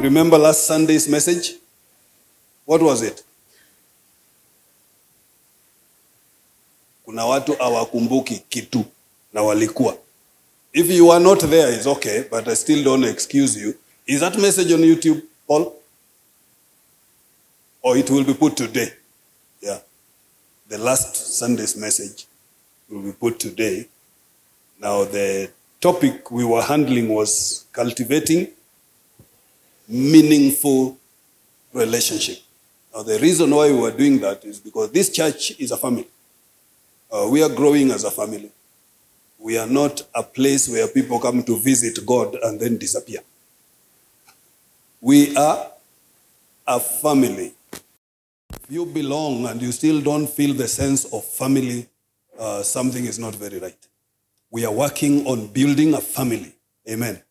Remember last Sunday's message? What was it? Kuna watu awakumbuki kitu na walikuwa. If you are not there, it's okay, but I still don't excuse you. Is that message on YouTube, Paul? Or it will be put today? Yeah. The last Sunday's message will be put today. Now, the topic we were handling was cultivating meaningful relationship. Now, the reason why we are doing that is because this church is a family. Uh, we are growing as a family. We are not a place where people come to visit God and then disappear. We are a family. If you belong and you still don't feel the sense of family, uh, something is not very right. We are working on building a family. Amen.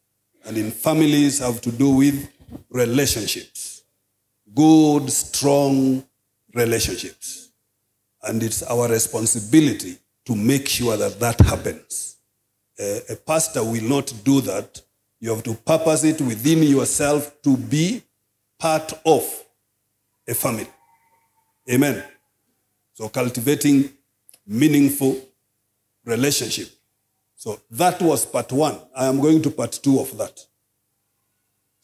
And in families have to do with relationships. Good, strong relationships. And it's our responsibility to make sure that that happens. A, a pastor will not do that. You have to purpose it within yourself to be part of a family. Amen. So cultivating meaningful relationship. So that was part one. I am going to part two of that.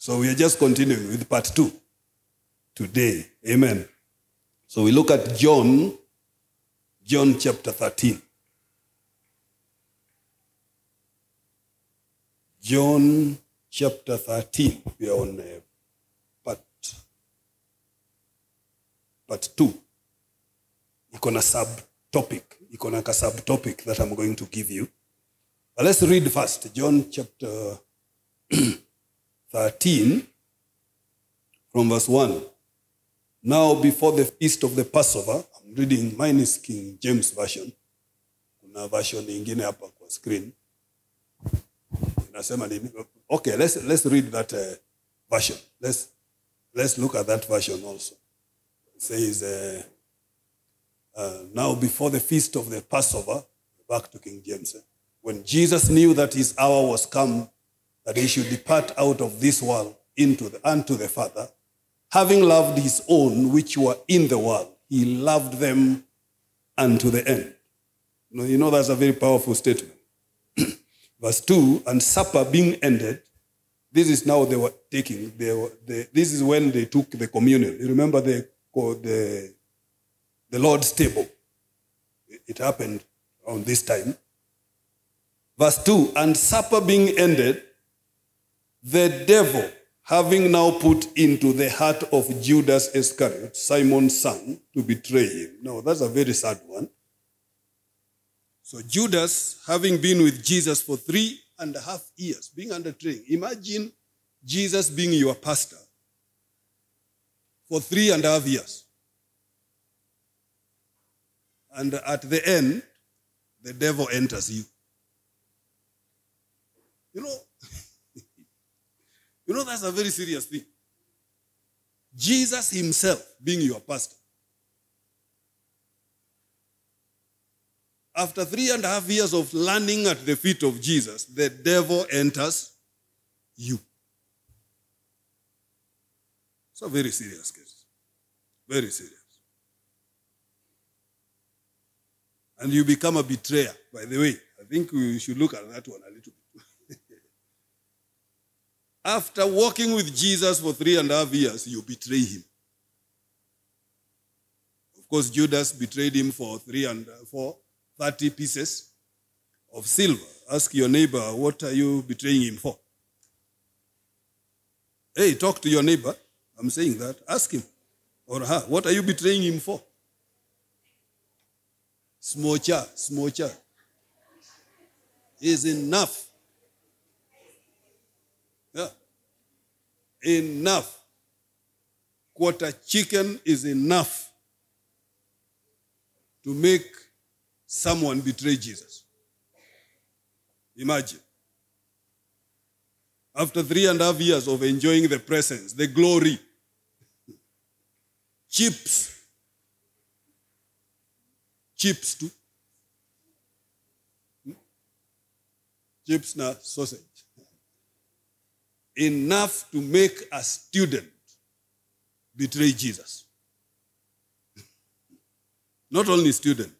So we are just continuing with part two today. Amen. So we look at John, John chapter 13. John chapter 13. We are on uh, part, part two. Iko na subtopic. Iko na subtopic that I'm going to give you. But let's read first. John chapter 13 from verse 1. Now before the feast of the Passover, I'm reading, mine is King James Version. Kuna version ingine hapa kwa screen. Okay, let's, let's read that uh, version. Let's, let's look at that version also. It says, uh, uh, now before the feast of the Passover, back to King James, eh, when Jesus knew that his hour was come, that he should depart out of this world into the, unto the Father, having loved his own which were in the world, he loved them unto the end. Know, you know that's a very powerful statement. Verse 2 And supper being ended, this is now they were taking, they were, they, this is when they took the communion. You remember the, the, the Lord's table? It happened on this time. Verse 2 And supper being ended, the devil, having now put into the heart of Judas Iscariot, Simon's son, to betray him. Now, that's a very sad one. So, Judas, having been with Jesus for three and a half years, being under training, imagine Jesus being your pastor for three and a half years. And at the end, the devil enters you. You know, you know that's a very serious thing. Jesus himself being your pastor. After three and a half years of learning at the feet of Jesus, the devil enters you. It's a very serious case. Very serious. And you become a betrayer, by the way. I think we should look at that one a little bit. After walking with Jesus for three and a half years, you betray him. Of course, Judas betrayed him for three and for 30 pieces of silver. Ask your neighbor, what are you betraying him for? Hey, talk to your neighbor. I'm saying that. Ask him or her, what are you betraying him for? Smocha, smocha is enough. Yeah. Enough. Quarter chicken is enough to make someone betray Jesus. Imagine. After three and a half years of enjoying the presence, the glory, chips, chips too. Hmm? Chips na sausage. Enough to make a student betray Jesus. Not only student.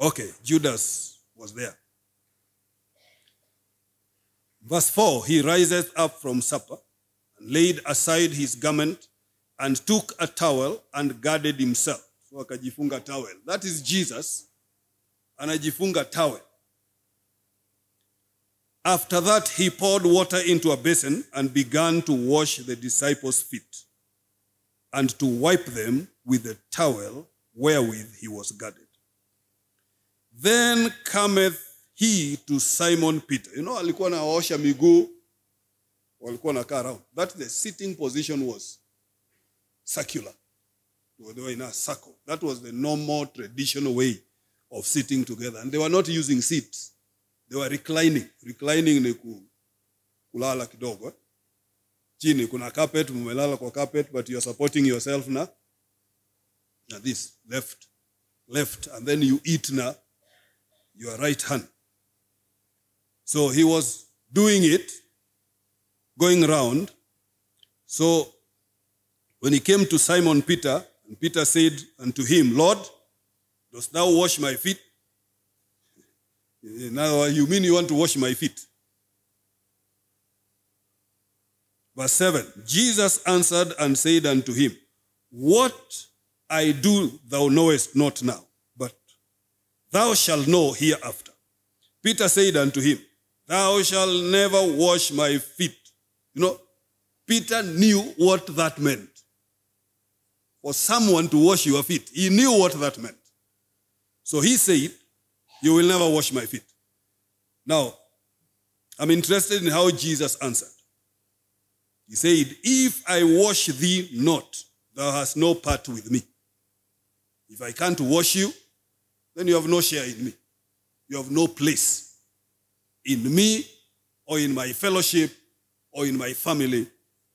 Okay, Judas was there. Verse 4 He riseth up from supper and laid aside his garment and took a towel and guarded himself. So akajifunga towel. That is Jesus. Anajifunga towel. After that, he poured water into a basin and began to wash the disciples' feet and to wipe them with the towel wherewith he was girded. Then cometh he to Simon Peter. You know, alikuwa anaosha miguu, walikuwa nakaa around. That the sitting position was circular. They were in a circle. That was the normal traditional way of sitting together. And they were not using seats. They were reclining. Reclining ni ku, kulala kidogo. eh. Chini kuna carpet, mumelala kwa carpet, but you're supporting yourself na, na this, left, left. And then you eat na your right hand. So he was doing it, going round. So when he came to Simon Peter, and Peter said unto him, Lord, dost thou wash my feet? In other words, you mean you want to wash my feet? Verse 7 Jesus answered and said unto him, What I do thou knowest not now, but thou shalt know hereafter. Peter said unto him, Thou shalt never wash my feet. You know, Peter knew what that meant. For someone to wash your feet, he knew what that meant. So he said, You will never wash my feet. Now, I'm interested in how Jesus answered. He said, If I wash thee not, thou hast no part with me. If I can't wash you, then you have no share in me. You have no place in me or in my fellowship or in my family.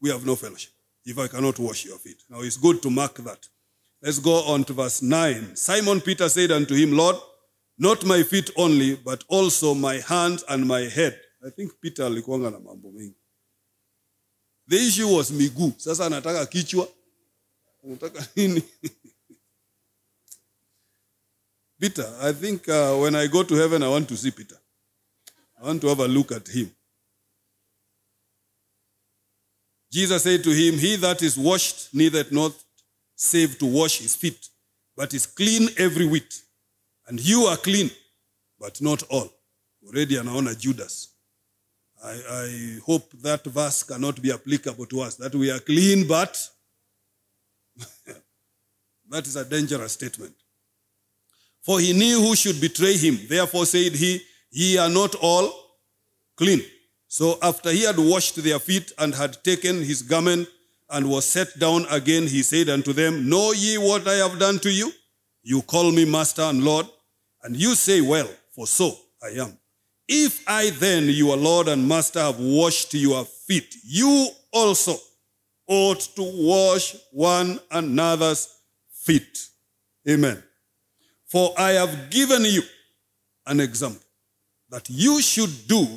We have no fellowship if I cannot wash your feet. Now it's good to mark that. Let's go on to verse 9. Simon Peter said unto him, Lord, not my feet only, but also my hands and my head. I think Peter alikuanga na mambo mengi. The issue was miguu. Sasa anataka kichwa. Nini? Peter, I think uh, when I go to heaven, I want to see Peter. I want to have a look at him. Jesus said to him, He that is washed needeth not save to wash his feet, but is clean every whit. And you are clean, but not all. Already anaona Judas. I, I hope that verse cannot be applicable to us, that we are clean, but that is a dangerous statement. For he knew who should betray him. Therefore said he, Ye are not all clean. So after he had washed their feet and had taken his garment and was set down again, he said unto them, Know ye what I have done to you? You call me master and Lord, and you say, Well, for so I am. If I then, your Lord and master, have washed your feet, you also ought to wash one another's feet. Amen. For I have given you an example that you should do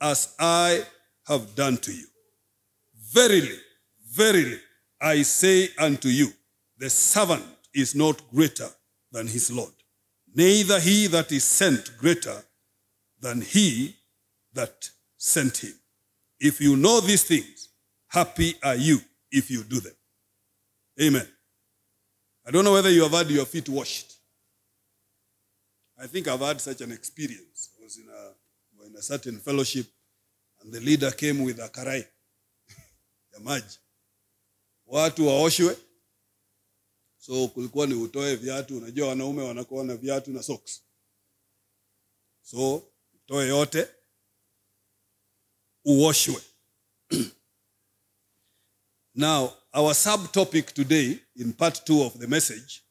as I have done to you. Verily, verily, I say unto you, the servant is not greater than his Lord, neither he that is sent greater than he that sent him. If you know these things, happy are you if you do them. Amen. I don't know whether you have had your feet washed. I think I've had such an experience. I was in a, in a certain fellowship, and the leader came with a karai ya maji, watu waoshwe. So kulikuwa ni utoe viatu. Unajua wanaume wanakuwa na viatu na socks, so utoe yote uoshwe. now our subtopic today in part two of the message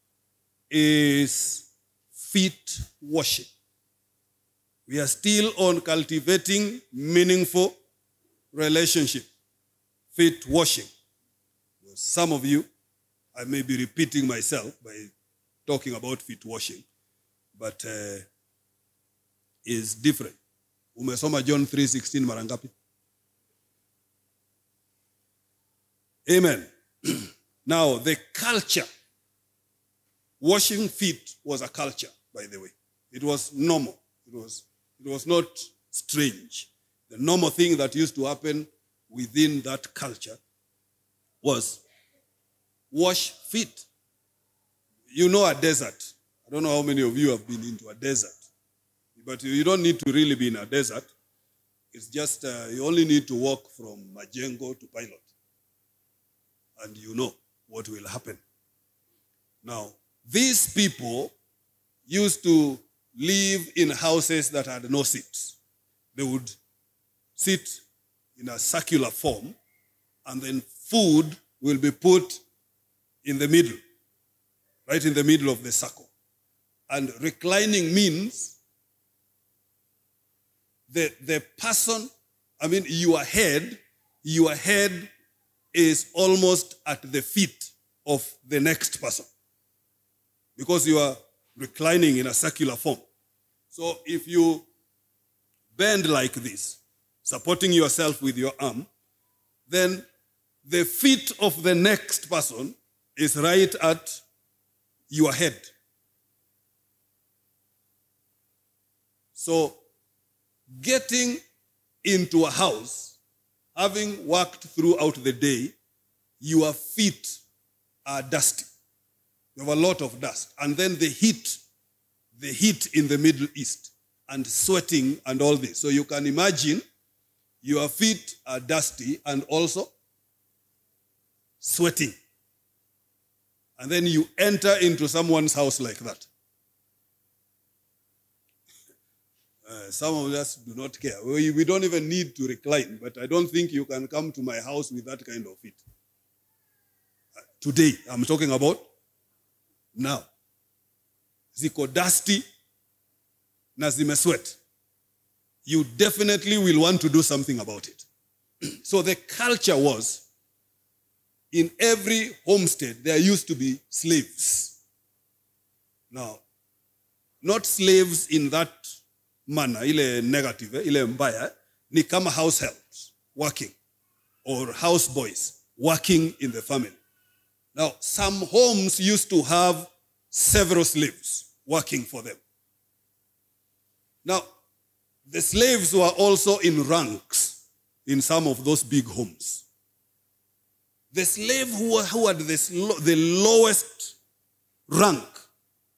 is feet washing. We are still on cultivating meaningful relationship. Feet washing. Some of you, I may be repeating myself by talking about feet washing, but uh, is different. umesoma john 316 mara ngapi? Amen. Now the culture. Washing feet was a culture by the way. It was normal. It was it was not strange. The normal thing that used to happen within that culture was wash feet. You know a desert. I don't know how many of you have been into a desert but you don't need to really be in a desert. It's just uh, you only need to walk from majengo to pilot and you know what will happen. Now these people used to live in houses that had no seats. They would sit in a circular form and then food will be put in the middle right in the middle of the circle and reclining means the, the person, I mean, your head, your head is almost at the feet of the next person because you are reclining in a circular form. So if you bend like this, supporting yourself with your arm, then the feet of the next person is right at your head. So getting into a house, having worked throughout the day, your feet are dusty. You have a lot of dust. And then the heat, the heat in the Middle East, and sweating and all this. So you can imagine your feet are dusty and also sweating. And then you enter into someone's house like that. Uh, some of us do not care. We, we don't even need to recline, but I don't think you can come to my house with that kind of feet. Uh, today, I'm talking about now. Ziko dusty na zimesweat. You definitely will want to do something about it. so the culture was in every homestead, there used to be slaves. Now, not slaves in that manner, ile negative, ile mbaya, ni kama house helps working or house boys working in the family. Now, some homes used to have several slaves working for them. Now, the slaves were also in ranks in some of those big homes. The slave who, who had this, the lowest rank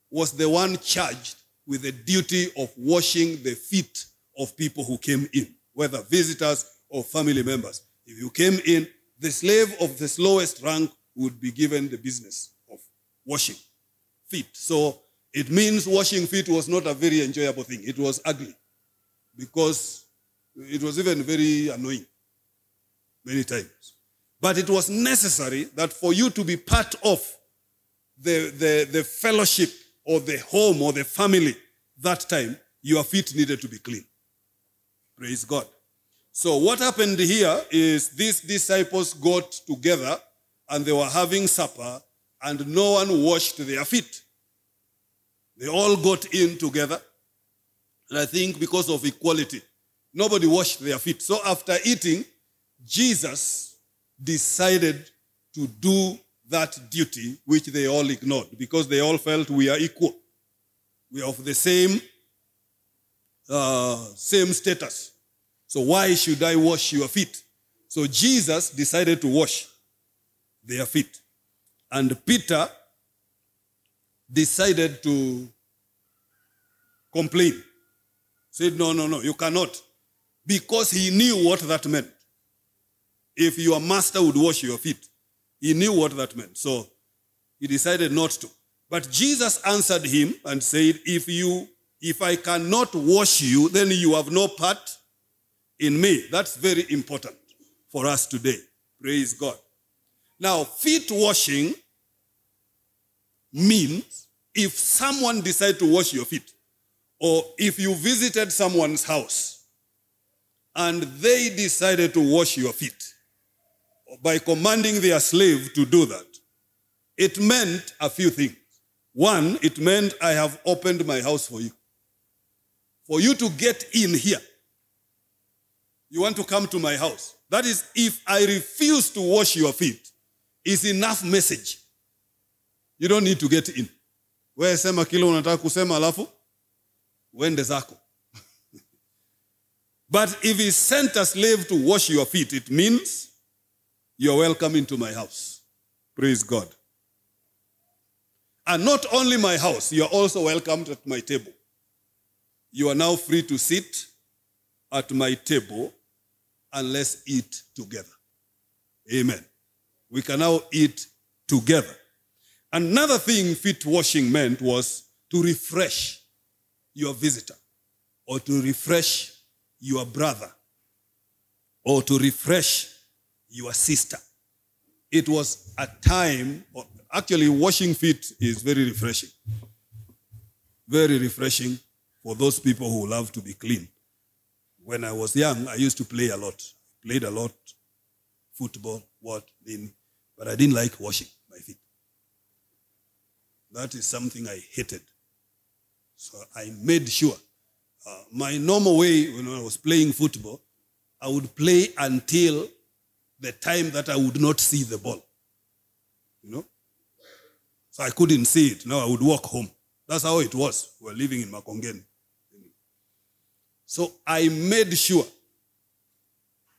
was the one charged with the duty of washing the feet of people who came in, whether visitors or family members. If you came in, the slave of the lowest rank would be given the business of washing feet. So it means washing feet was not a very enjoyable thing. It was ugly because it was even very annoying many times. But it was necessary that for you to be part of the, the, the fellowship or the home or the family that time, your feet needed to be clean. Praise God. So what happened here is these disciples got together and they were having supper and no one washed their feet. They all got in together. And I think because of equality, nobody washed their feet. So after eating, Jesus decided to do that duty which they all ignored because they all felt we are equal. We are of the same, uh, same status. So why should I wash your feet? So Jesus decided to wash their feet. And Peter decided to complain. Said, no, no, no, you cannot. Because he knew what that meant. If your master would wash your feet, he knew what that meant. So he decided not to. But Jesus answered him and said, If you if I cannot wash you, then you have no part in me. That's very important for us today. Praise God. Now, feet washing means if someone decide to wash your feet, or if you visited someone's house and they decided to wash your feet by commanding their slave to do that, it meant a few things. One, it meant I have opened my house for you. For you to get in here, You want to come to my house. That is, if I refuse to wash your feet, is enough message. You don't need to get in. Wewe sema kile unataka kusema alafu zako. But if he sent a slave to wash your feet, it means you're welcome into my house. Praise God. And not only my house, you are also welcomed at my table. You are now free to sit at my table and let's eat together. Amen. We can now eat together. Another thing feet washing meant was to refresh your visitor or to refresh your brother or to refresh your sister. It was a time, actually, washing feet is very refreshing. Very refreshing for those people who love to be clean. When I was young, I used to play a lot. Played a lot, football, what, in, but I didn't like washing my feet. That is something I hated. So I made sure. Uh, my normal way when I was playing football, I would play until the time that I would not see the ball. You know? So I couldn't see it. Now I would walk home. That's how it was. We were living in Makongeni. So I made sure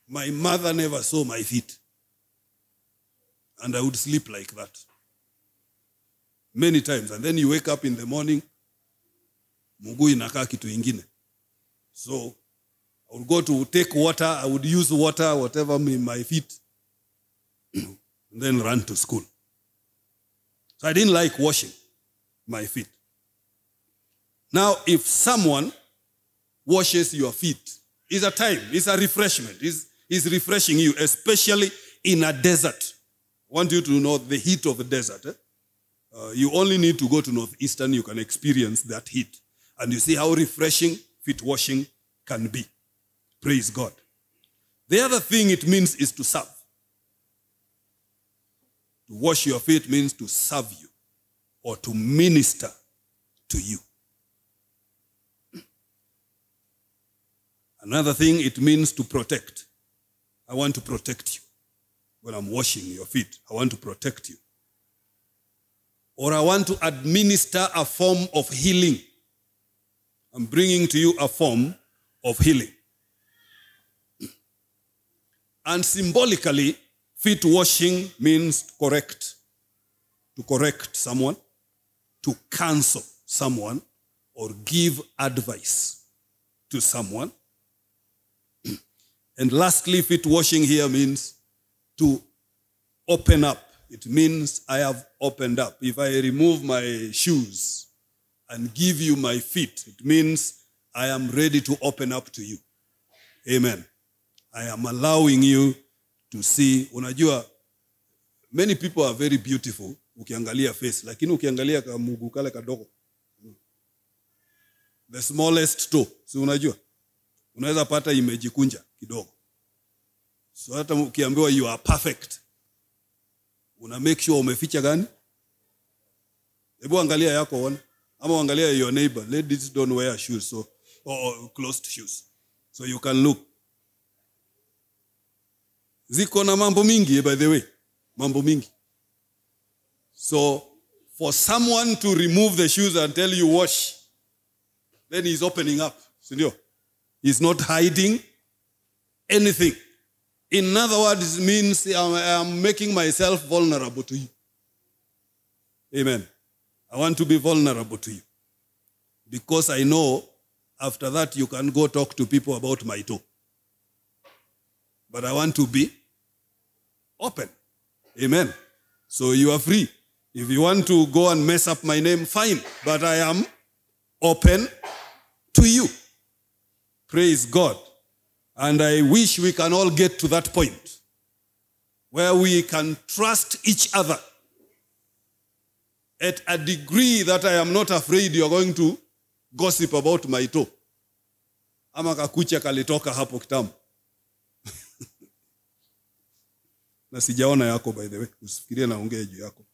my mother never saw my feet. And I would sleep like that. Many times. And then you wake up in the morning, mguu inakaa kitu ingine. So I would go to take water. I would use water, whatever my feet, and then run to school. So I didn't like washing my feet. Now, if someone washes your feet, it's a time, it's a refreshment, it's, it's refreshing you, especially in a desert. I want you to know the heat of the desert. eh? Uh, you only need to go to northeastern, you can experience that heat. And you see how refreshing feet washing can be. Praise God. The other thing it means is to serve. To wash your feet means to serve you or to minister to you. Another thing it means to protect. I want to protect you. When I'm washing your feet, I want to protect you. Or I want to administer a form of healing. I'm bringing to you a form of healing. And symbolically, feet washing means correct. To correct someone, to counsel someone, or give advice to someone. and lastly, feet washing here means to open up. It means I have opened up. If I remove my shoes and give you my feet, it means I am ready to open up to you. Amen. I am allowing you to see. Unajua, many people are very beautiful ukiangalia face, lakini ukiangalia kamugu kale kadogo, the smallest toe, si unajua, unaweza pata imejikunja kidogo. So hata ukiambiwa you are perfect, una make sure umeficha gani? Hebu angalia yako uone, ama angalia your neighbor. Ladies don't wear shoes so or closed shoes, so you can look ziko na mambo mingi by the way. Mambo mingi. So for someone to remove the shoes and tell you wash then he's opening up he's not hiding anything. In other words it means I'm, I'm making myself vulnerable to you. Amen. I want to be vulnerable to you. Because i know after that you can go talk to people about my toe. But i want to be open. Amen. So you are free. If you want to go and mess up my name, fine. But I am open to you. Praise God. And I wish we can all get to that point where we can trust each other at a degree that I am not afraid you're going to gossip about my toe. Ama kakucha kalitoka hapo kitambo. Na sijaona yako by the way usifikirie naongea juu yako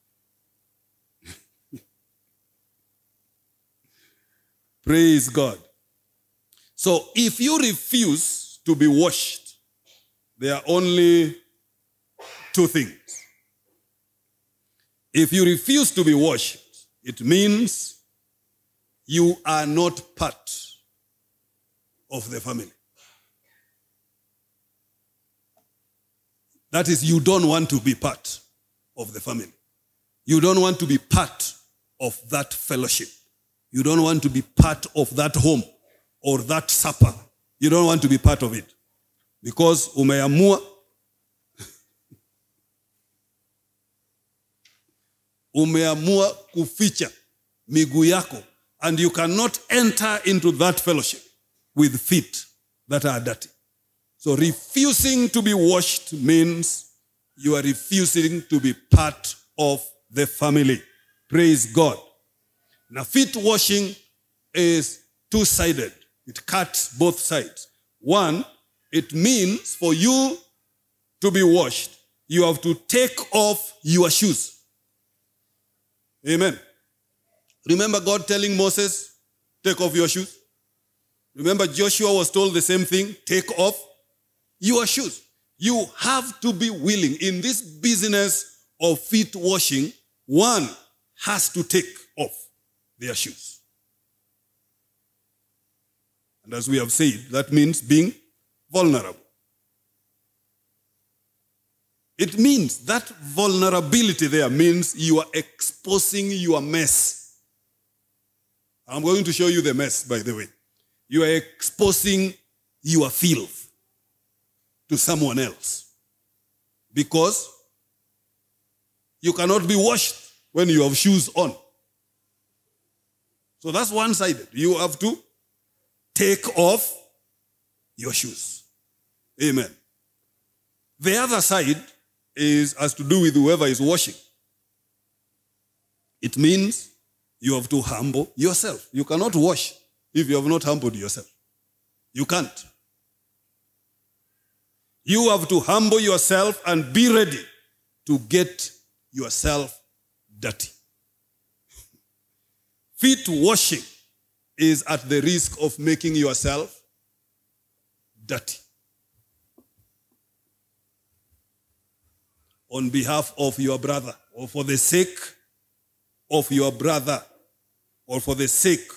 praise god so if you refuse to be washed there are only two things. If you refuse to be washed, it means you are not part of the family. That is, you don't want to be part of the family. You don't want to be part of that fellowship. You don't want to be part of that home or that supper. You don't want to be part of it. Because umeamua umeamua kuficha miguu yako and you cannot enter into that fellowship with feet that are dirty. So refusing to be washed means you are refusing to be part of the family. Praise God. Now, feet washing is two sided, it cuts both sides. One, it means for you to be washed, you have to take off your shoes. Amen. Remember God telling Moses, take off your shoes? Remember Joshua was told the same thing, take off your shoes. You have to be willing in this business of feet washing, one has to take off their shoes. And as we have said, that means being vulnerable. It means that vulnerability there means you are exposing your mess. I'm going to show you the mess, by the way. You are exposing your filth to someone else. Because you cannot be washed when you have shoes on. So that's one sided. You have to take off your shoes. Amen. The other side is has to do with whoever is washing. It means you have to humble yourself. You cannot wash if you have not humbled yourself. You can't. You have to humble yourself and be ready to get yourself dirty. Feet washing is at the risk of making yourself dirty. On behalf of your brother, or for the sake of your brother, or for the sake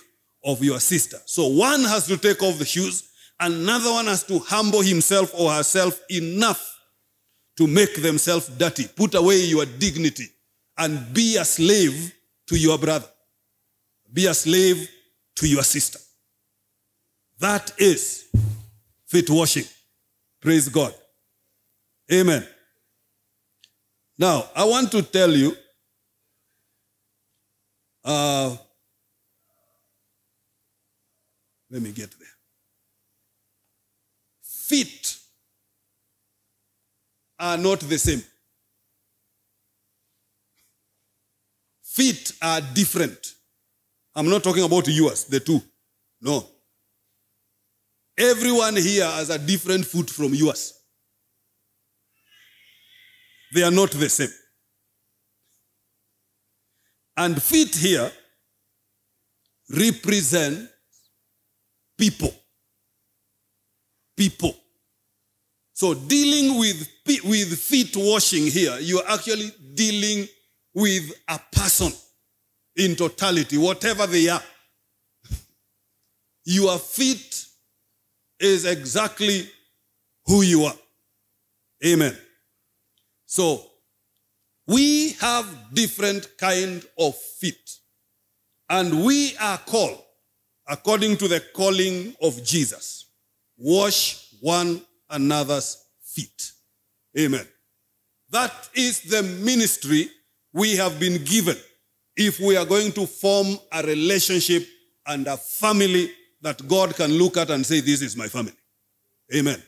of your sister. So one has to take off the shoes, another one has to humble himself or herself enough to make themselves dirty. Put away your dignity and be a slave to your brother. Be a slave to your sister. That is feet washing. Praise God. Amen. Now, I want to tell you uh, let me get there. Feet are not the same. Feet are different. I'm not talking about yours, the two. No. Everyone here has a different foot from yours. They are not the same. And feet here represent people. People. So dealing with, with feet washing here, you are actually dealing with a person in totality, whatever they are. Your feet is exactly who you are. Amen. So we have different kind of feet. And we are called according to the calling of Jesus. Wash one another's feet. Amen. That is the ministry we have been given if we are going to form a relationship and a family that God can look at and say, This is my family. Amen.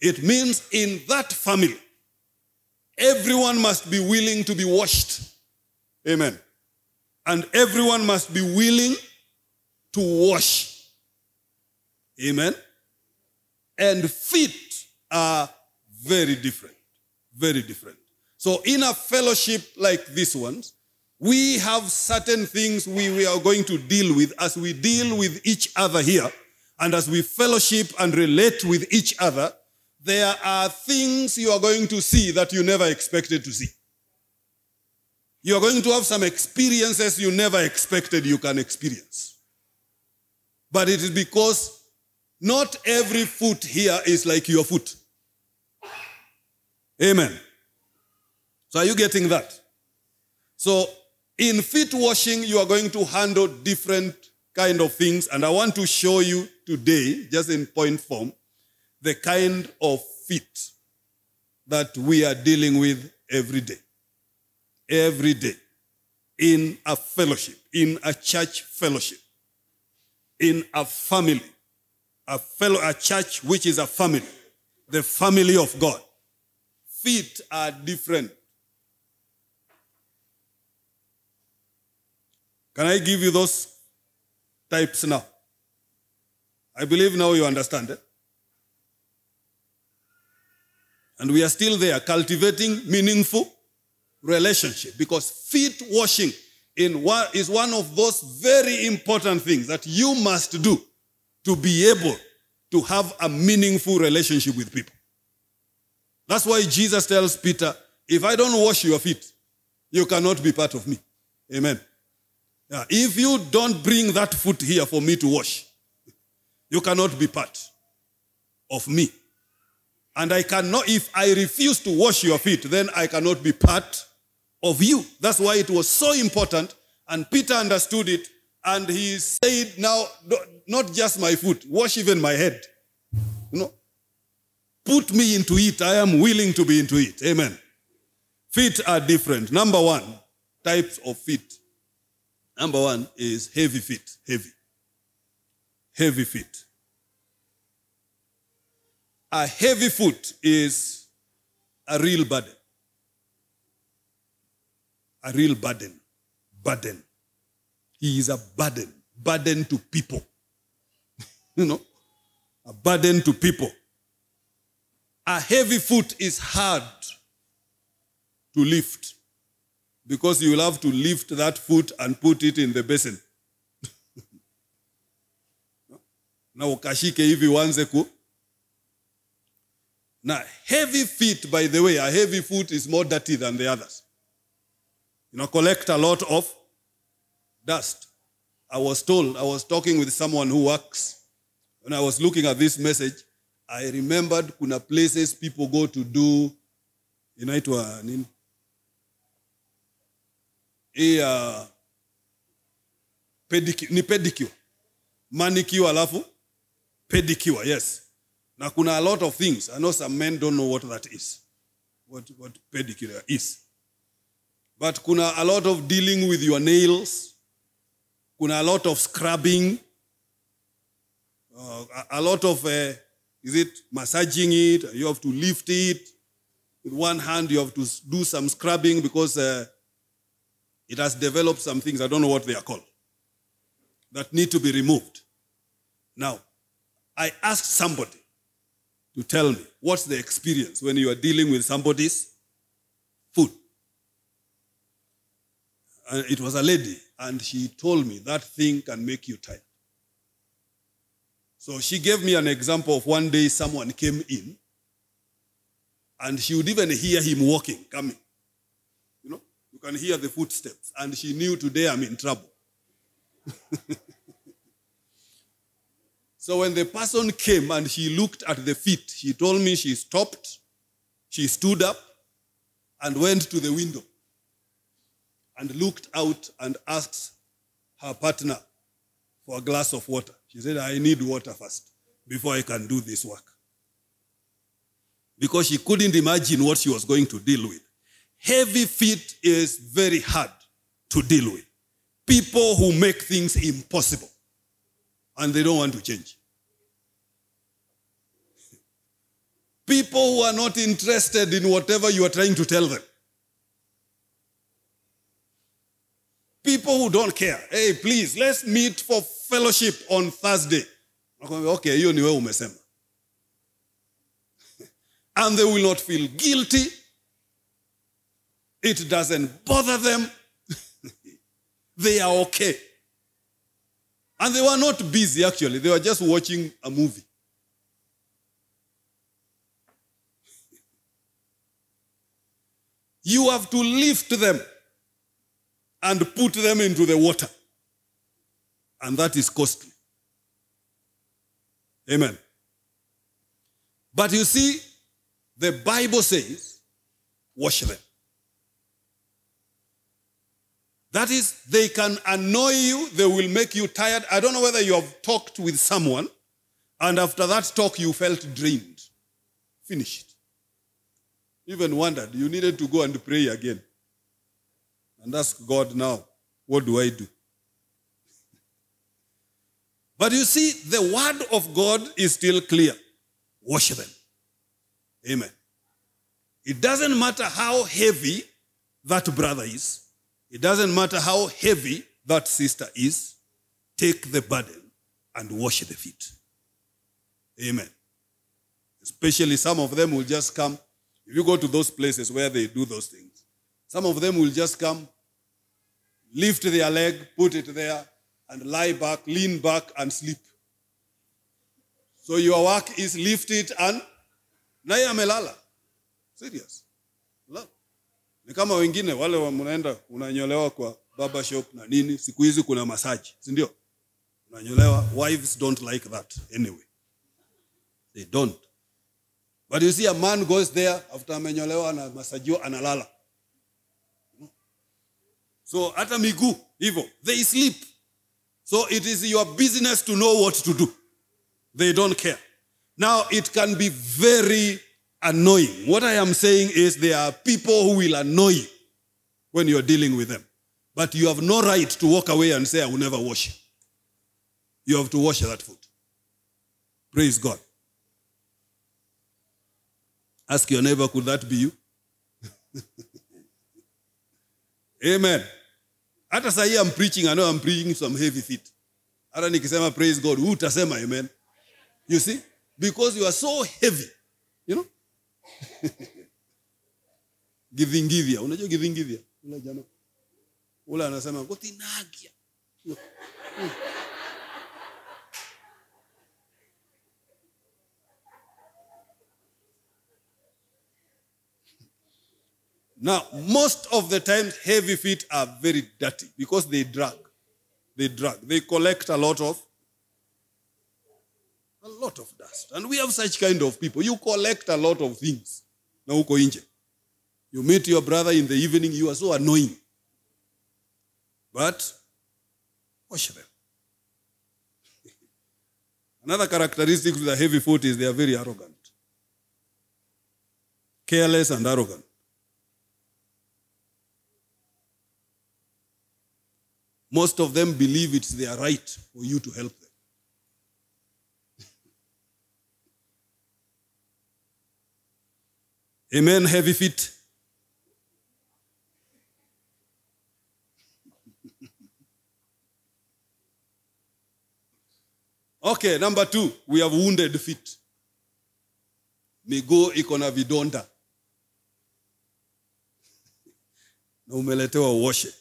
It means in that family, everyone must be willing to be washed. Amen. And everyone must be willing to wash. Amen. And feet are very different. Very different. So, in a fellowship like this one, we have certain things we, we are going to deal with as we deal with each other here and as we fellowship and relate with each other. there are things you are going to see that you never expected to see. You are going to have some experiences you never expected you can experience. But it is because not every foot here is like your foot. Amen. So are you getting that? So in feet washing, you are going to handle different kind of things. And I want to show you today, just in point form, the kind of feet that we are dealing with every day. Every day. In a fellowship, in a church fellowship, in a family, a fellow, a church which is a family, the family of God. Feet are different. Can I give you those types now? I believe now you understand it. And we are still there cultivating meaningful relationship because feet washing in one, is one of those very important things that you must do to be able to have a meaningful relationship with people. That's why Jesus tells Peter, if I don't wash your feet, you cannot be part of me. Amen. Yeah, if you don't bring that foot here for me to wash, you cannot be part of me. And I cannot, if I refuse to wash your feet, then I cannot be part of you. That's why it was so important. And Peter understood it. And he said, now, not just my foot, wash even my head. You know, put me into it. I am willing to be into it. Amen. Feet are different. Number one, types of feet. Number one is heavy feet. Heavy. Heavy feet. A heavy foot is a real burden. A real burden. Burden. He is a burden. Burden to people. You know? A burden to people. A heavy foot is hard to lift because you will have to lift that foot and put it in the basin. na ukashike hivi uanze ku na heavy feet by the way a heavy foot is more dirty than the others you know collect a lot of dust i was told i was talking with someone who works when i was looking at this message i remembered kuna places people go to do inaitwa nini? Hii uh, pedicure, ni pedicure. Manicure alafu pedicure yes. Na kuna a lot of things. I know some men don't know what that is. What, what pedicure is. But kuna a lot of dealing with your nails. Kuna a lot of scrubbing uh, a, lot of uh, is it massaging it you have to lift it with one hand you have to do some scrubbing because uh, it has developed some things, I don't know what they are called, that need to be removed. Now, I asked somebody to tell me what's the experience when you are dealing with somebody's food. It was a lady, and she told me that thing can make you tired. So she gave me an example of one day someone came in, and she would even hear him walking, coming. You know, you can hear the footsteps. And she knew today I'm in trouble. so when the person came and she looked at the feet, she told me she stopped, she stood up, and went to the window and looked out and asked her partner for a glass of water. She said, I need water first before I can do this work. Because she couldn't imagine what she was going to deal with. Heavy feet is very hard to deal with. People who make things impossible and they don't want to change. People who are not interested in whatever you are trying to tell them. People who don't care. Hey, please, let's meet for fellowship on Thursday. Okay, hiyo ni umesema. and they will not feel guilty. It doesn't bother them. they are okay. And they were not busy actually, they were just watching a movie. You have to lift them and put them into the water. And that is costly. Amen. But you see, the Bible says, wash them. That is, they can annoy you, they will make you tired. I don't know whether you have talked with someone and after that talk you felt drained. Finished. Even wondered, you needed to go and pray again and ask God now, what do I do? But you see, the word of God is still clear. Wash them. Amen. It doesn't matter how heavy that brother is, it doesn't matter how heavy that sister is, take the burden and wash the feet. Amen. Especially some of them will just come. If you go to those places where they do those things, some of them will just come, lift their leg, put it there, and lie back, lean back, and sleep. So your work is lifted and naye amelala. Serious. Love. Ni kama wengine wale wa- mnaenda unanyolewa kwa barber shop na nini, siku hizi kuna massage, si ndio? Unanyolewa. Wives don't like that anyway. They don't. But you see a man goes there after amenyolewa na masajiwa analala. So hata miguu hivyo, they sleep. So it is your business to know what to do. They don't care. Now it can be very annoying. What I am saying is there are people who will annoy you when you're dealing with them. But you have no right to walk away and say, I will never wash. You have to wash that foot. Praise God. Ask your neighbor, could that be you? Amen. Hata sahi I'm preaching, I know I'm preaching some heavy feet. Hata nikisema praise God, who utasema amen? You see? Because you are so heavy. You know? githingithia. Unajua githingithia? Ule jamaa. Ule anasema gotinagia. Now, most of the times, heavy feet are very dirty because they drag. They drag. They collect a lot of a lot of dust. And we have such kind of people. You collect a lot of things. Na uko nje. You meet your brother in the evening, you are so annoying. But wash them. Another characteristic with a heavy foot is they are very arrogant. Careless and arrogant. Most of them believe it's their right for you to help them. Amen, heavy feet. Okay, number two, we have wounded feet. Miguu iko na vidonda na umeletewa uoshe.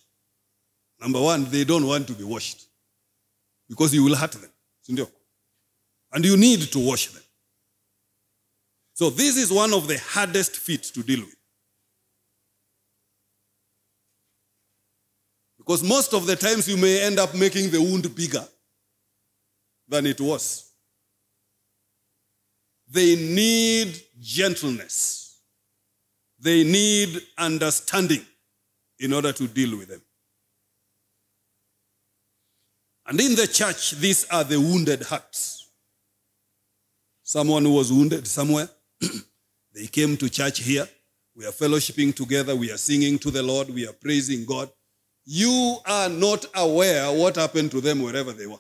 Number one, they don't want to be washed because you will hurt them. And you need to wash them. So this is one of the hardest feet to deal with. Because most of the times you may end up making the wound bigger than it was. They need gentleness. They need understanding in order to deal with them. And in the church, these are the wounded hearts. Someone who was wounded somewhere, they came to church here. We are fellowshipping together. We are singing to the Lord. We are praising God. You are not aware what happened to them wherever they were.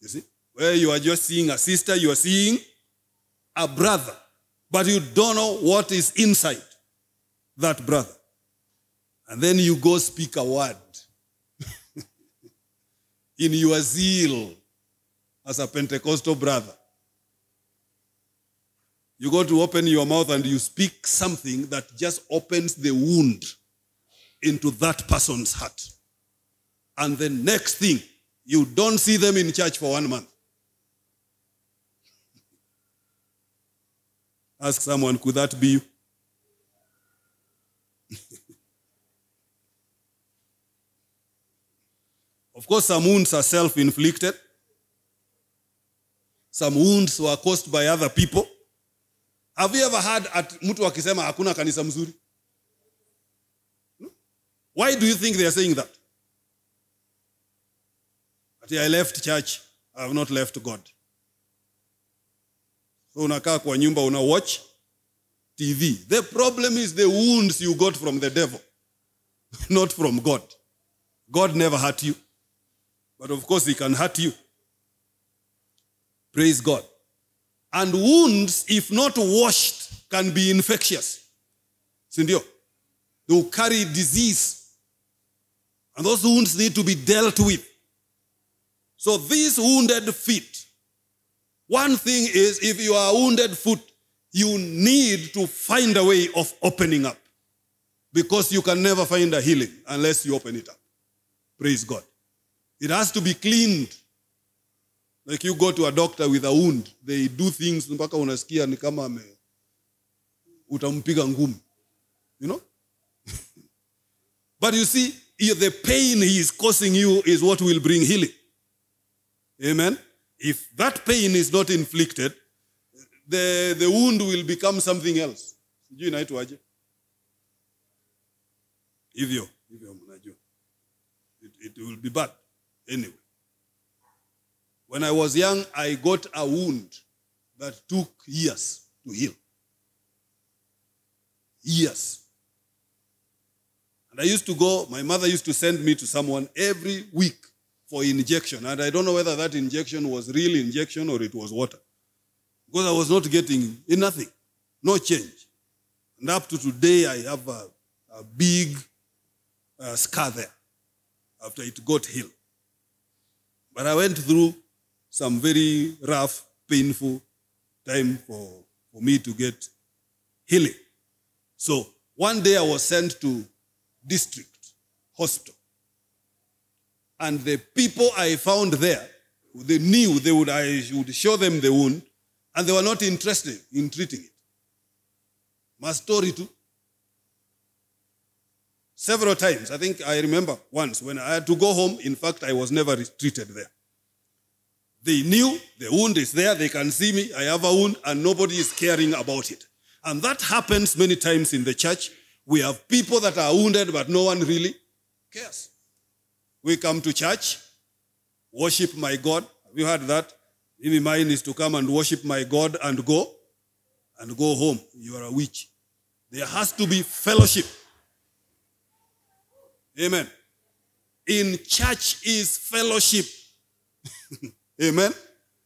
You see? Where you are just seeing a sister, you are seeing a brother, but you don't know what is inside that brother. And then you go speak a word in your zeal as a Pentecostal brother. You go to open your mouth and you speak something that just opens the wound into that person's heart. And the next thing, you don't see them in church for one month. Ask someone, could that be you? Of course, some wounds are self inflicted, some wounds were caused by other people. Have you ever heard at mtu akisema hakuna kanisa mzuri? Why do you think they are saying that? I left church, I have not left God. So unakaa kwa nyumba una watch TV. The problem is the wounds you got from the devil, not from God. God never hurt you. But of course, he can hurt you. Praise God. And wounds, if not washed, can be infectious. Sindio? They will carry disease. And those wounds need to be dealt with. So these wounded feet, one thing is if you are wounded foot, you need to find a way of opening up. Because you can never find a healing unless you open it up. Praise God. It has to be cleaned. Like you go to a doctor with a wound, they do things mpaka unasikia ni kama ame utampiga. You know? but you see, the pain he is causing you is what will bring healing. Amen. If that pain is not inflicted, the, the wound will become something else. Sijui inaitwaje? Hivyo, hivyo. It, it will be bad anyway. When I was young, I got a wound that took years to heal. Years. And I used to go, my mother used to send me to someone every week for injection. And I don't know whether that injection was real injection or it was water. Because I was not getting nothing, no change. And up to today, I have a, a big uh, scar there after it got healed. But I went through some very rough, painful time for, for me to get healing. So one day I was sent to district hospital. And the people I found there, they knew they would, I would show them the wound, and they were not interested in treating it. My story too. Several times. I think I remember once when I had to go home. In fact, I was never treated there. They knew the wound is there. They can see me. I have a wound, and nobody is caring about it. And that happens many times in the church. We have people that are wounded, but no one really cares. We come to church, worship my God. Have you heard that? If mine is to come and worship my God and go, and go home. You are a witch. There has to be fellowship. Amen. In church is fellowship. Amen.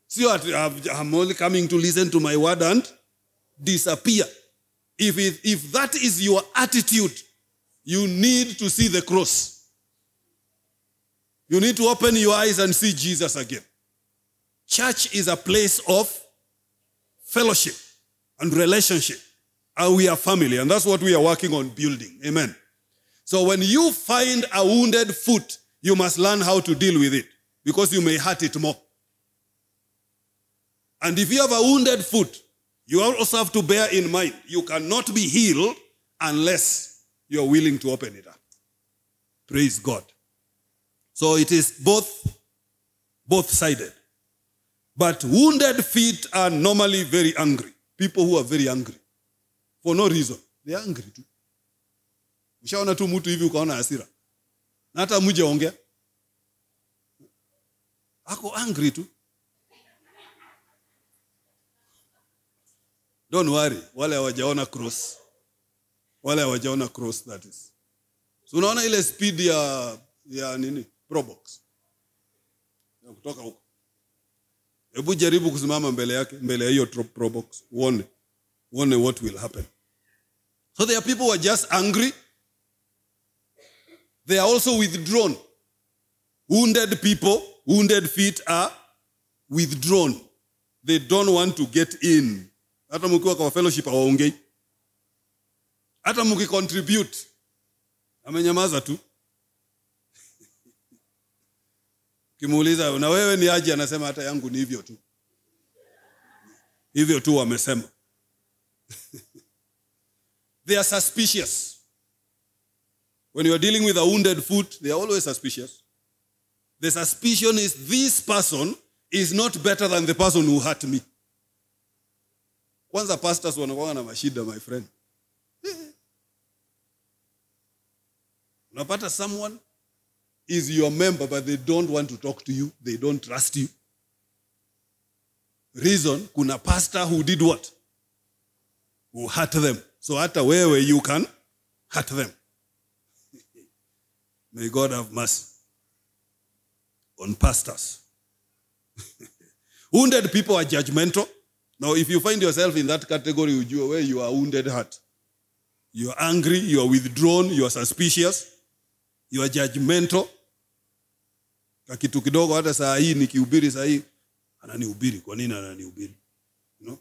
See what I'm only coming to listen to my word and disappear. If, it, if that is your attitude, you need to see the cross. You need to open your eyes and see Jesus again. Church is a place of fellowship and relationship. And we are family, and that's what we are working on building. Amen. So when you find a wounded foot, you must learn how to deal with it because you may hurt it more. And if you have a wounded foot, you also have to bear in mind you cannot be healed unless you're willing to open it up. Praise God. So it is both both sided. But wounded feet are normally very angry. People who are very angry for no reason. They are angry too. Ushaona tu mtu hivi ukaona hasira. Na hata mje ongea. Ako angry tu. Don't worry, wale hawajaona cross. Wale hawajaona cross that is. So unaona ile speed ya ya nini? Probox. Ya kutoka huko. Hebu jaribu kusimama mbele yake, mbele ya hiyo Probox, uone. Uone what will happen. So there are people who are just angry. They are also withdrawn. Wounded people, wounded feet are withdrawn. They don't want to get in. Hata mkiwa kwa fellowship hawaongei. Hata mkicontribute amenyamaza tu. Kimuuliza na wewe ni aje, anasema hata yangu ni hivyo tu, hivyo tu wamesema. They are suspicious. When you are dealing with a wounded foot, they are always suspicious. The suspicion is this person is not better than the person who hurt me. Kwanza pastors wanakuwa na mashida, my friend. Eh. Unapata someone is your member but they don't want to talk to you, they don't trust you. Reason, kuna pastor who did what? Who hurt them. So hata wewe you can hurt them. May God have mercy on pastors. wounded people are judgmental. Now, if you find yourself in that category, ujue where you are wounded heart. You are angry, you are withdrawn, you are suspicious, you are judgmental. Kakitu kidogo hata saa hii nikihubiri saa hii ananihubiri. Kwa nini ananihubiri? You know?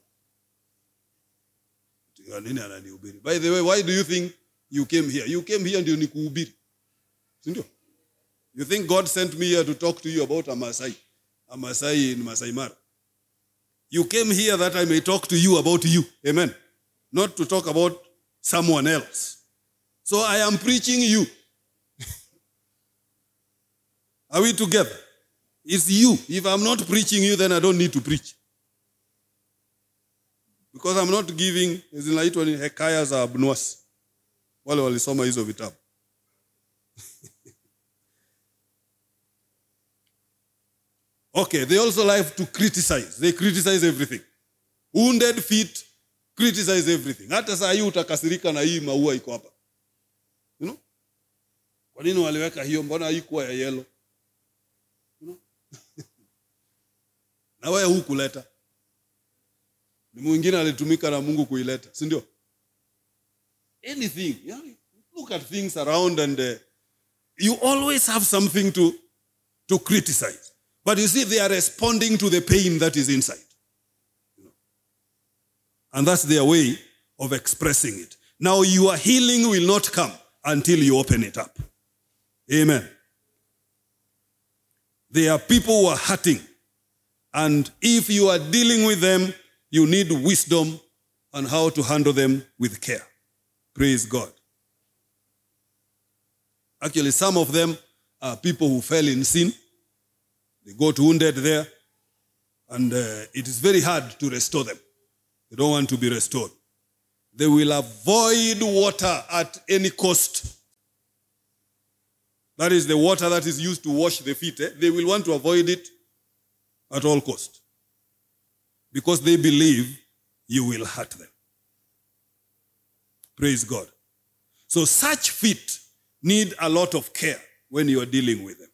Nini ananihubiri? By the way, why do you think you came here? You came here ndio nikuhubiri. Si ndio? You think God sent me here to talk to you about a Masai? A Masai in Masai Mara. You came here that I may talk to you about you. Amen. Not to talk about someone else. So I am preaching you. Are we together? It's you. If I'm not preaching you, then I don't need to preach. Because I'm not giving, zinaitwa ni hekaya za Abunuwasi. Wale walisoma hizo vitabu. Okay, they also like to criticize. They criticize everything. Wounded feet criticize everything. Hata saa hii utakasirika na hii maua iko hapa. You know? Kwa nini waliweka hiyo? Mbona haikuwa ya yellow? You know? na wewe hukuleta. Ni mwingine alitumika na Mungu kuileta, si ndio? Anything. Yeah? Look at things around and uh, you always have something to, to criticize. But you see, they are responding to the pain that is inside. And that's their way of expressing it. Now, your healing will not come until you open it up. Amen. There are people who are hurting. And if you are dealing with them, you need wisdom on how to handle them with care. Praise God. Actually, some of them are people who fell in sin. They got wounded there, and uh, it is very hard to restore them. They don't want to be restored. They will avoid water at any cost. That is the water that is used to wash the feet. eh? They will want to avoid it at all cost because they believe you will hurt them. Praise God. So such feet need a lot of care when you are dealing with them.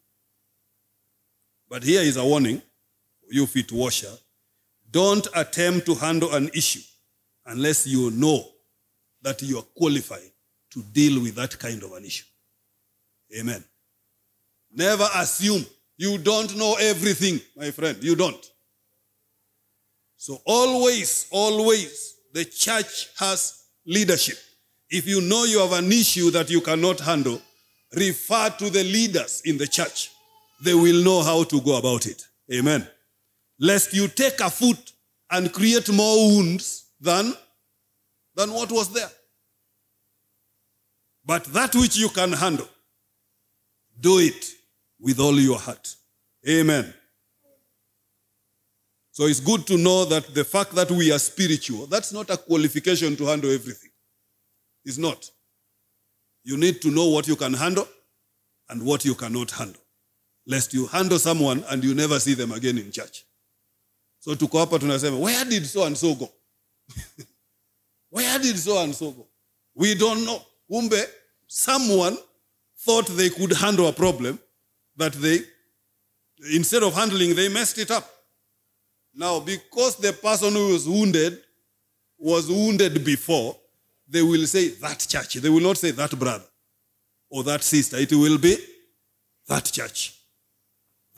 But here is a warning you feet washer. Don't attempt to handle an issue unless you know that you are qualified to deal with that kind of an issue. Amen. Never assume you don't know everything, my friend. You don't. So always, always, the church has leadership. If you know you have an issue that you cannot handle, refer to the leaders in the church. They will know how to go about it. Amen. Lest you take a foot and create more wounds than, than what was there. But that which you can handle, do it with all your heart. Amen. So it's good to know that the fact that we are spiritual, that's not a qualification to handle everything. It's not. You need to know what you can handle and what you cannot handle. Lest you handle someone and you never see them again in church. So tuko hapa tunasema, where did so and so go? where did so and so go? We don't know. Kumbe, someone thought they could handle a problem that they, instead of handling, they messed it up. Now, because the person who was wounded was wounded before, they will say that church. They will not say that brother or that sister. It will be that church.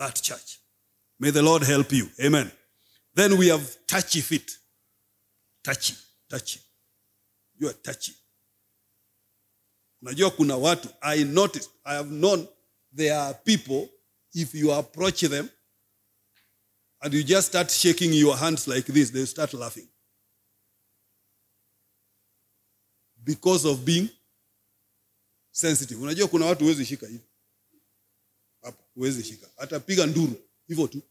That church. May the Lord help you. Amen. Then we have touchy feet. Touchy, touchy. You are touchy. Unajua kuna watu, I noticed, I have known there are people, if you approach them and you just start shaking your hands like this, they start laughing. Because of being sensitive unajua kuna watu huwezi shika hivi huwezi shika. Hata piga nduru. Hivyo tu.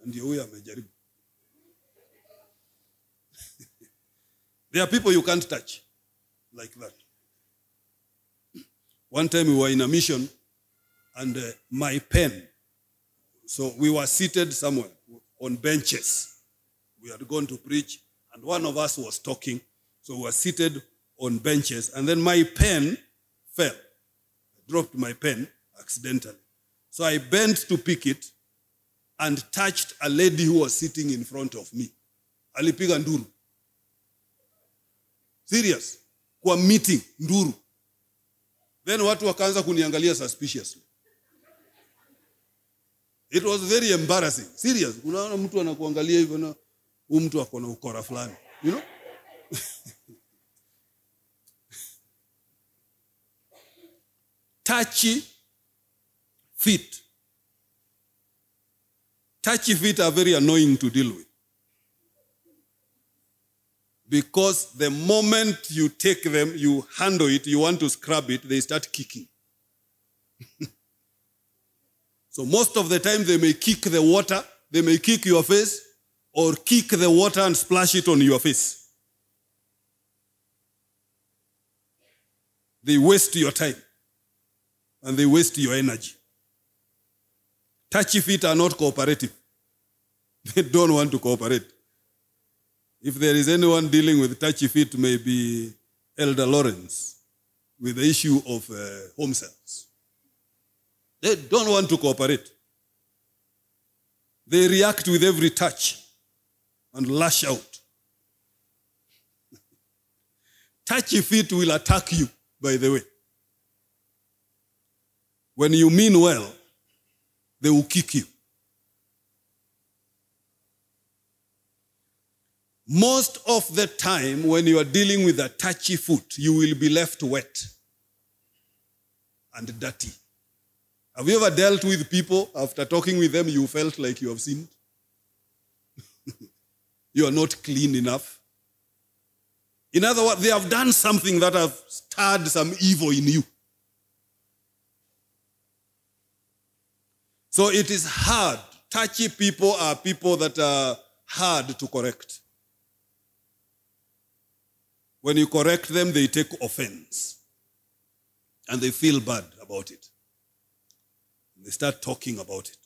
Na ndio huyo amejaribu. There are people you can't touch like that. One time we were in a mission and uh, my pen. So we were seated somewhere on benches. We had gone to preach and one of us was talking. So we were seated on benches and then my pen fell. I dropped my pen accidentally so i bent to pick it and touched a lady who was sitting in front of me. Alipiga nduru. Serious. Kwa meeting nduru. Then watu wakaanza kuniangalia suspiciously. It was very embarrassing. Serious. Unaona mtu anakuangalia hivyo na huyu mtu ako na ukora fulani. You know? Touchy feet. Touchy feet are very annoying to deal with. Because the moment you take them you handle it you want to scrub it they start kicking. So most of the time they may kick the water they may kick your face or kick the water and splash it on your face. They waste your time and they waste your energy touchy feet are not cooperative. They don't want to cooperate. If there is anyone dealing with touchy feet maybe elder lawrence with the issue of uh, home cells they don't want to cooperate. They react with every touch and lash out. Touchy feet will attack you by the way. When you mean well they will kick you most of the time when you are dealing with a touchy foot you will be left wet and dirty. Have you ever dealt with people? After talking with them you felt like you have sinned. You are not clean enough. In other words they have done something that has stirred some evil in you so it is hard touchy people are people that are hard to correct when you correct them, they take offense and they feel bad about it. They start talking about it.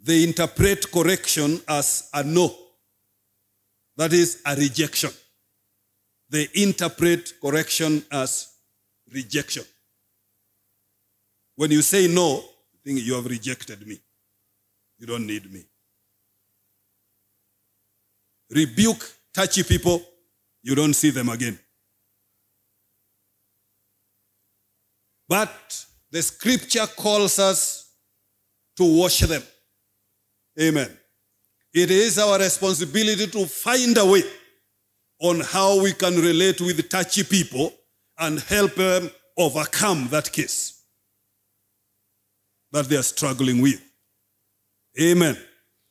They interpret correction as a no, that is a rejection. They interpret correction as rejection. When you say no, think you have rejected me. You don't need me rebuke touchy people, you don't see them again. But the scripture calls us to wash them. Amen. It is our responsibility to find a way on how we can relate with touchy people and help them overcome that case that they are struggling with. Amen.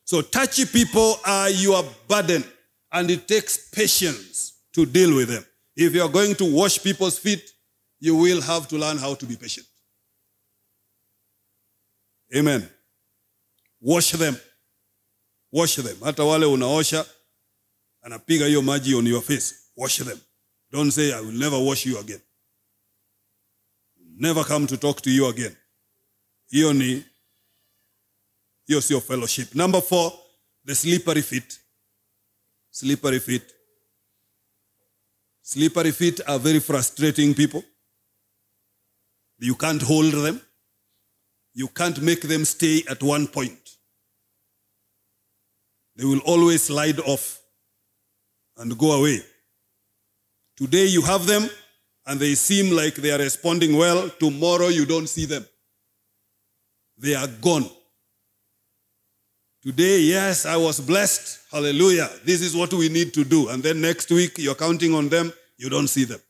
So, touchy people are your burden, and it takes patience to deal with them. If you are going to wash people's feet, you will have to learn how to be patient. Amen. Wash them. Wash them. Hata wale unaosha, anapiga hiyo maji on your face. Wash them. Don't say, I will never wash you again. Never come to talk to you again. Hiyo ni hiyo sio fellowship. Number four the slippery feet. Slippery feet. Slippery feet are very frustrating people. You can't hold them. You can't make them stay at one point. They will always slide off and go away today you have them and they seem like they are responding well tomorrow you don't see them they are gone Today, yes, I was blessed. Hallelujah. This is what we need to do. And then next week, you're counting on them, you don't see them.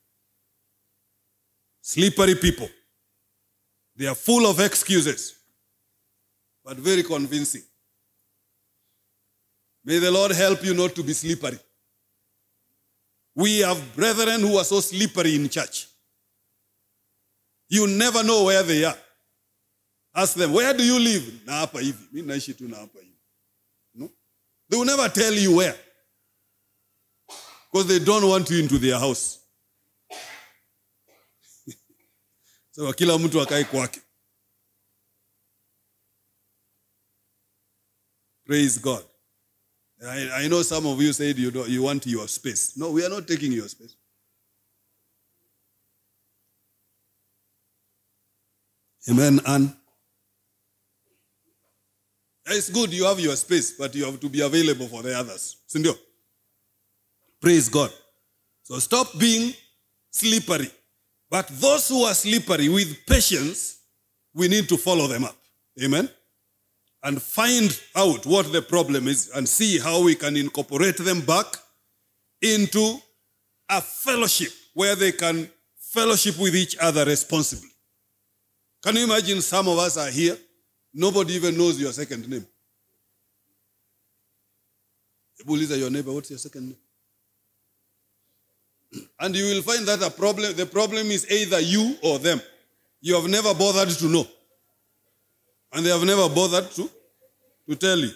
Slippery people. They are full of excuses, but very convincing. May the Lord help you not to be slippery. We have brethren who are so slippery in church. You never know where they are. Ask them, where do you live? Na hapa hivi. Mimi naishi tu na hapa hivi. No? They will never tell you where. Because they don't want you into their house. so kila mtu akae kwake. Praise God. I, I know some of you said you, you want your space. No, we are not taking your space. Amen, Anne. It's good you have your space, but you have to be available for the others. Sindio? Praise God. So stop being slippery. But those who are slippery with patience, we need to follow them up. Amen? And find out what the problem is and see how we can incorporate them back into a fellowship where they can fellowship with each other responsibly. Can you imagine some of us are here? Nobody even knows your second name. Uliza your neighbor, what's your second name? And you will find that a problem, the problem is either you or them. You have never bothered to know. And they have never bothered to, to tell you.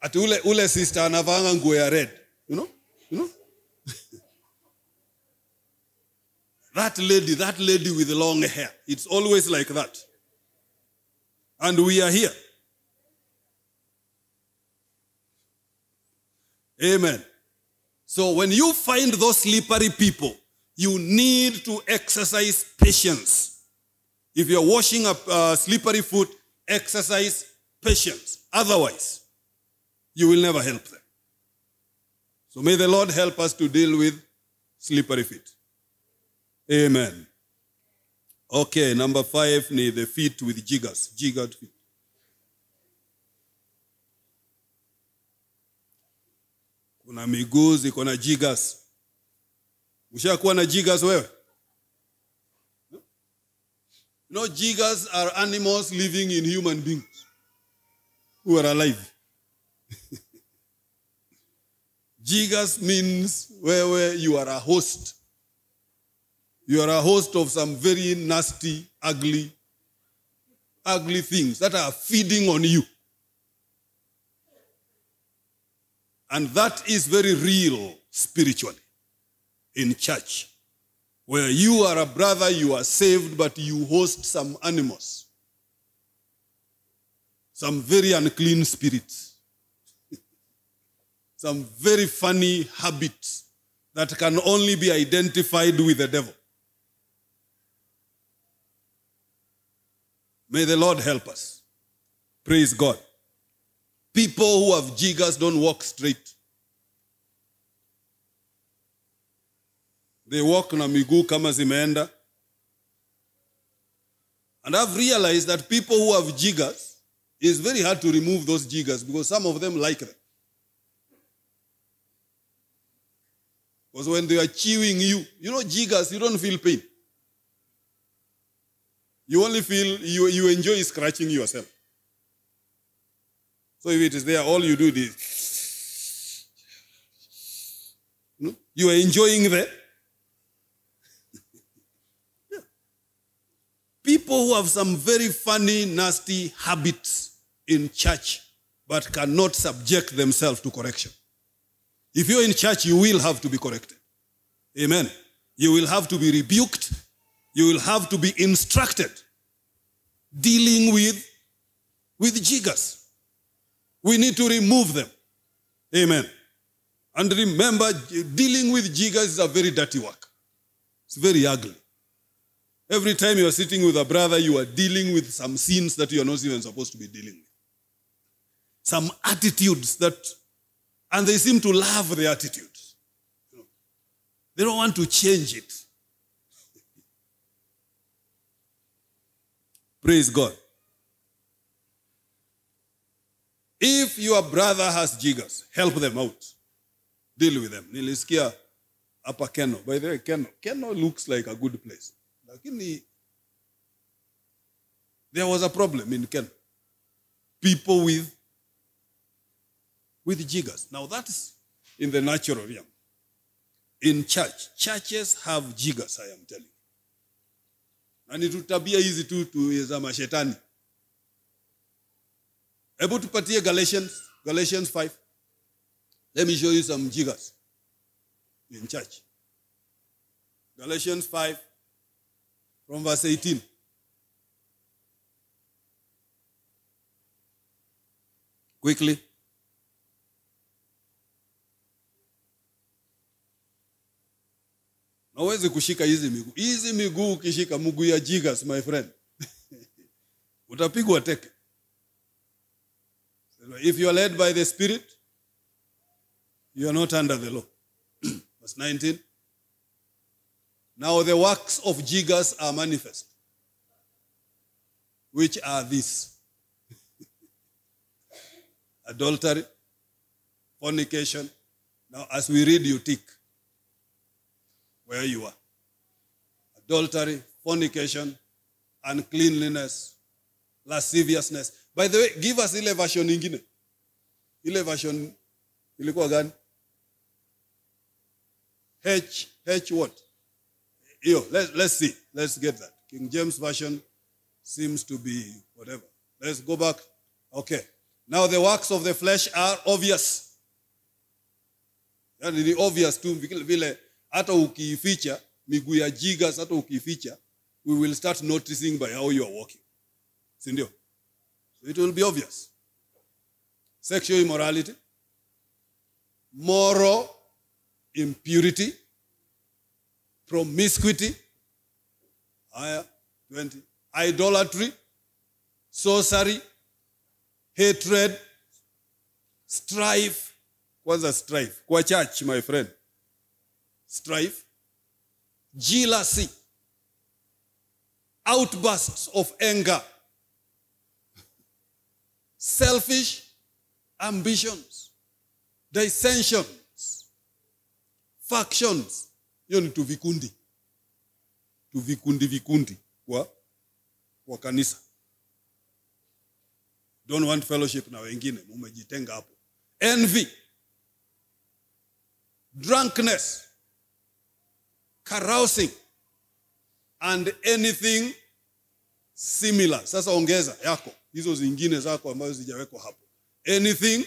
Ati ule, ule sister anavanga nguo ya red. You know? You know? that lady, that lady with long hair. It's always like that. And we are here. Amen. So when you find those slippery people, you need to exercise patience. If you're washing a uh, slippery foot, exercise patience. Otherwise, you will never help them. So may the Lord help us to deal with slippery feet. Amen. Okay, number five, need the feet with jiggers, jiggered feet. Kuna miguu ziko jiggers. Ushakuwa na jiggers wewe? Know, jiggers are animals living in human beings who are alive. jiggers means where, where you are a host. You are a host of some very nasty, ugly, ugly things that are feeding on you. And that is very real spiritually in church. Where you are a brother, you are saved, but you host some animals, some very unclean spirits, some very funny habits that can only be identified with the devil. May the Lord help us. Praise God. People who have jiggers don't walk straight. They walk na miguu kama zimeenda. And I've realized that people who have jiggers, it's very hard to remove those jiggers because some of them like them. Because when they are chewing you, you know, jiggers, you don't feel pain. You only feel, you, you enjoy scratching yourself. So if it is there, all you do is, you, are enjoying the. People who have some very funny, nasty habits in church, but cannot subject themselves to correction. If you're in church, you will have to be corrected. Amen. You will have to be rebuked. You will have to be instructed dealing with, with jiggers. We need to remove them. Amen. And remember, dealing with jiggers is a very dirty work. It's very ugly. Every time you are sitting with a brother, you are dealing with some sins that you are not even supposed to be dealing with. Some attitudes that, and they seem to love the attitudes. They don't want to change it. Praise God. If your brother has jiggers, help them out. Deal with them. Nilisikia hapa Kenol. By the way, Kenol. Kenol looks like a good place. Lakini there was a problem in Kenol. People with with jiggers. Now that's in the natural realm. In church, churches have jiggers, I am telling you. Na ni tu tabia hizi tu za mashetani. Hebu tupatie Galatians, Galatians 5. Let me show you some jiggers in church. Galatians 5 from verse 18. Quickly. Na kushika hizi miguu. Hizi miguu ukishika mguu ya jigas, my friend. Utapigwa teke. If you are led by the Spirit, you are not under the law. Verse 19. Now the works of jiggers are manifest, which are these adultery, fornication. Now, as we read, you tick where you are. Adultery, fornication, uncleanliness, lasciviousness. By the way, give us ile version ingine. Ile version? H, H what? Yo, let's, let's see. Let's get that. King James Version seems to be whatever. Let's go back. Okay. Now the works of the flesh are obvious. Yani ni obvious tu vile hata ukiificha miguu ya jigas hata ukiificha we will start noticing by how you are walking. Si? So it will be obvious. Sexual immorality, moral impurity, promiscuity, haya 20, idolatry, sorcery, hatred, strife. Kwanza strife. Kwa church, my friend, strife, jealousy, outbursts of anger, selfish ambitions, dissensions, factions. Hiyo ni tuvikundi tuvikundi vikundi kwa, kwa kanisa. Don't want fellowship na wengine, mumejitenga hapo. Envy, drunkenness, carousing and anything similar. Sasa ongeza yako hizo zingine zako ambazo zijawekwa hapo. Anything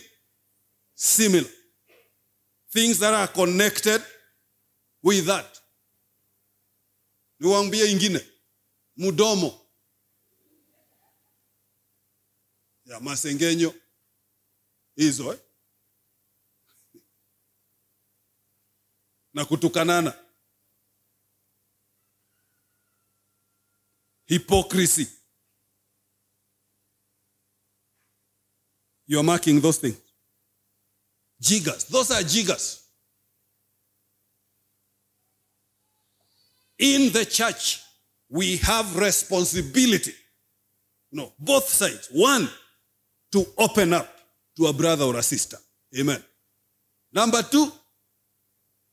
similar. Things that are connected with that. Niwaambie ingine, mudomo ya masengenyo hizo eh? na kutukanana, hypocrisy. You are marking those things. Jiggers. Those are jiggers. In the church, we have responsibility. No, both sides. One, to open up to a brother or a sister. Amen. Number two,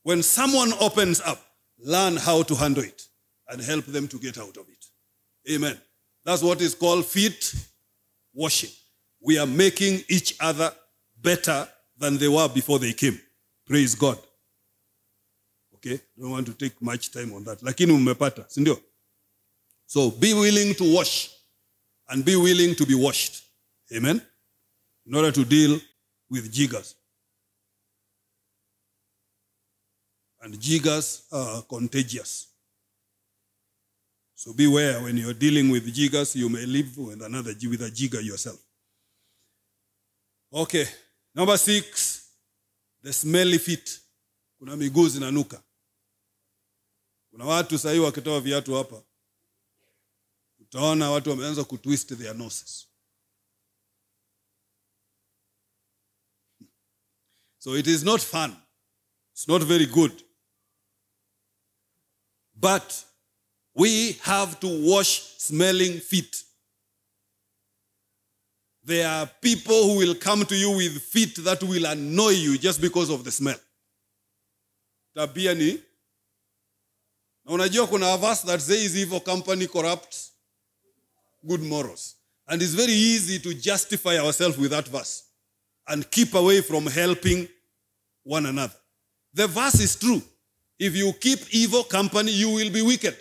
when someone opens up, learn how to handle it and help them to get out of it. Amen. That's what is called feet washing. We are making each other better than they were before they came. Praise God. Okay? Don't want to take much time on that. Lakini ndio? So be willing to wash and be willing to be washed. Amen? In order to deal with jiggers. And jiggers are contagious. So beware when you're dealing with jiggers, you may live with another with a jigger yourself. Okay. Number six, the smelly feet. Kuna miguu. Kuna watu sahii wakitoa viatu hapa, utaona watu wameanza kutwist their noses. So it is not fun. It's not very good. But we have to wash smelling feet. There are people who will come to you with feet that will annoy you just because of the smell. Tabia ni na unajua kuna a verse that says evil company corrupts good morals. And it's very easy to justify ourselves with that verse and keep away from helping one another. The verse is true. If you keep evil company, you will be wicked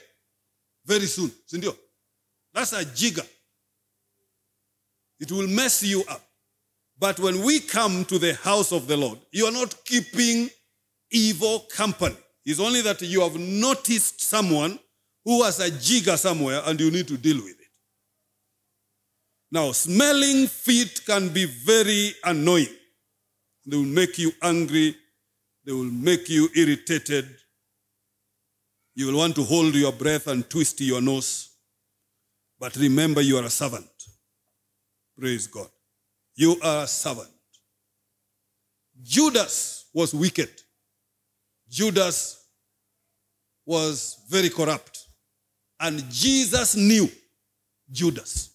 very soon. Sindio? That's a jigger. It will mess you up. But when we come to the house of the Lord, you are not keeping evil company. It's only that you have noticed someone who has a jigger somewhere and you need to deal with it. Now, smelling feet can be very annoying. They will make you angry. They will make you irritated. You will want to hold your breath and twist your nose. But remember, you are a servant. Praise God. You are a servant. Judas was wicked. Judas was very corrupt. And Jesus knew Judas.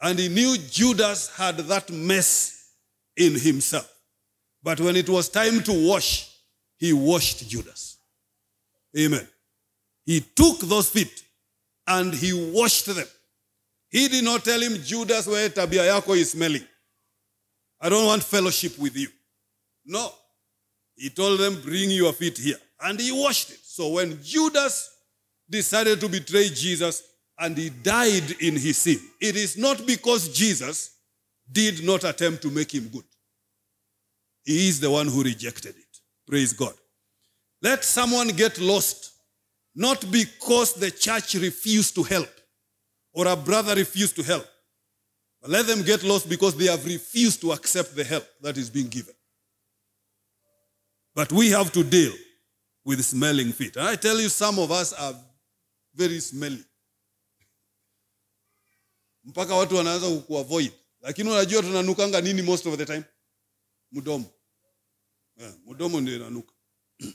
And he knew Judas had that mess in himself. But when it was time to wash, he washed Judas. Amen. He took those feet and he washed them. He did not tell him, Judas, where tabia yako is smelling. I don't want fellowship with you. No. He told them, bring your feet here. And he washed it. So when Judas decided to betray Jesus and he died in his sin, it is not because Jesus did not attempt to make him good. He is the one who rejected it. Praise God. Let someone get lost, not because the church refused to help or a brother refused to help, but let them get lost because they have refused to accept the help that is being given. But we have to deal with smelling feet. And I tell you, some of us are very smelly. Mpaka watu wanaanza kukuavoid. Lakini unajua tunanukanga nini most of the time? Mdomo. Yeah, mdomo ndio inanuka.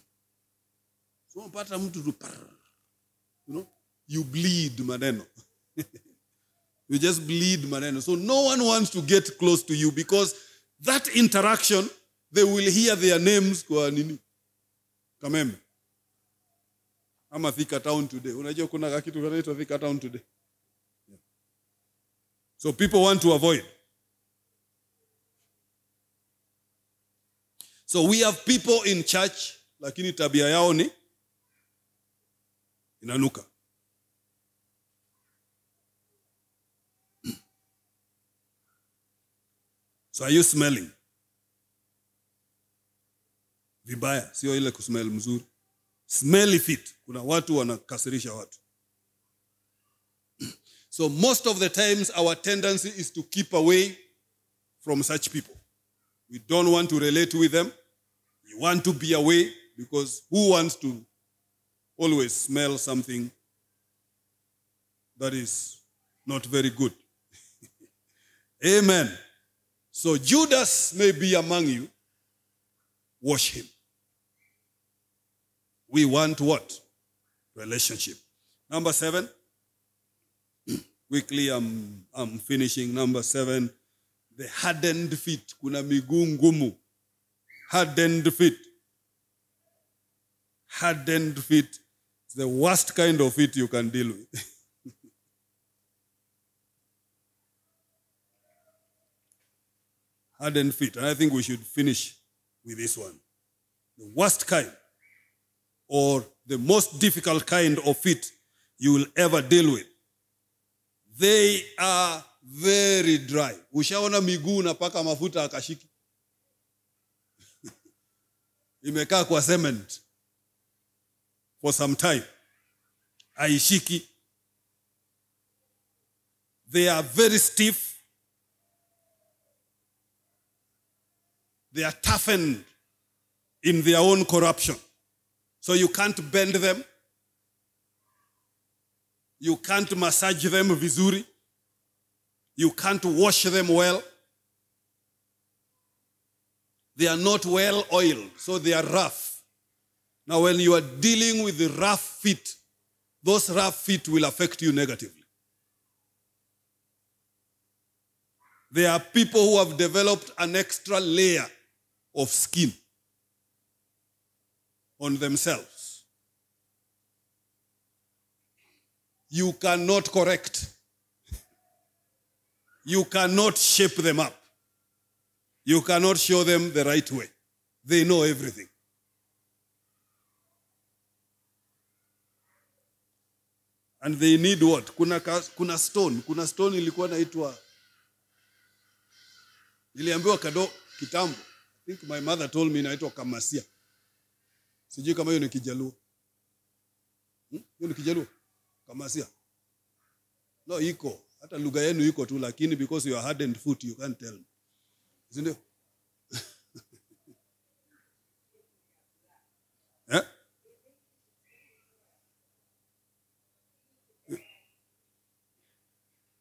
So unapata mtu tu you know, you bleed maneno. you just bleed maneno. So no one wants to get close to you because that interaction they will hear their names kwa nini? Kameme. Ama Thika Town today. Unajua kuna kakitu kanaitwa Thika Town today. So people want to avoid. So we have people in church lakini tabia yao ni inanuka. So are you smelling? Vibaya, sio ile kusmell mzuri. Smelly feet. Kuna watu wanakasirisha watu. So most of the times our tendency is to keep away from such people. We don't want to relate with them. We want to be away because who wants to always smell something that is not very good? Amen. So Judas may be among you. Wash him. We want what? Relationship. Number seven. Quickly, I'm, I'm finishing. Number seven. The hardened feet. Kuna miguu. Hardened feet. Hardened feet. It's the worst kind of feet you can deal with. hardened feet. And I think we should finish with this one. The worst kind or the most difficult kind of feet you will ever deal with. They are very dry. Ushaona miguu unapaka mafuta akashiki? Imekaa kwa cement for some time. Haishiki. They are very stiff. They are toughened in their own corruption. So you can't bend them. You can't massage them vizuri. You can't wash them well. They are not well oiled, so they are rough. Now, when you are dealing with the rough feet, those rough feet will affect you negatively. There are people who have developed an extra layer of skin on themselves. You cannot correct. You cannot shape them up. You cannot show them the right way. they know everything. And they need what? Kuna, kuna stone. Kuna stone ilikuwa naitwa niliambiwa kado kitambo. I think my mother told me inaitwa kamasia. Sijui kama hiyo ni Kijaluo. Hmm? Hiyo ni Kijaluo? Kamasia. No, iko. Hata lugha yenu iko tu lakini because you are hardened foot you can't tell. Si ndio? eh?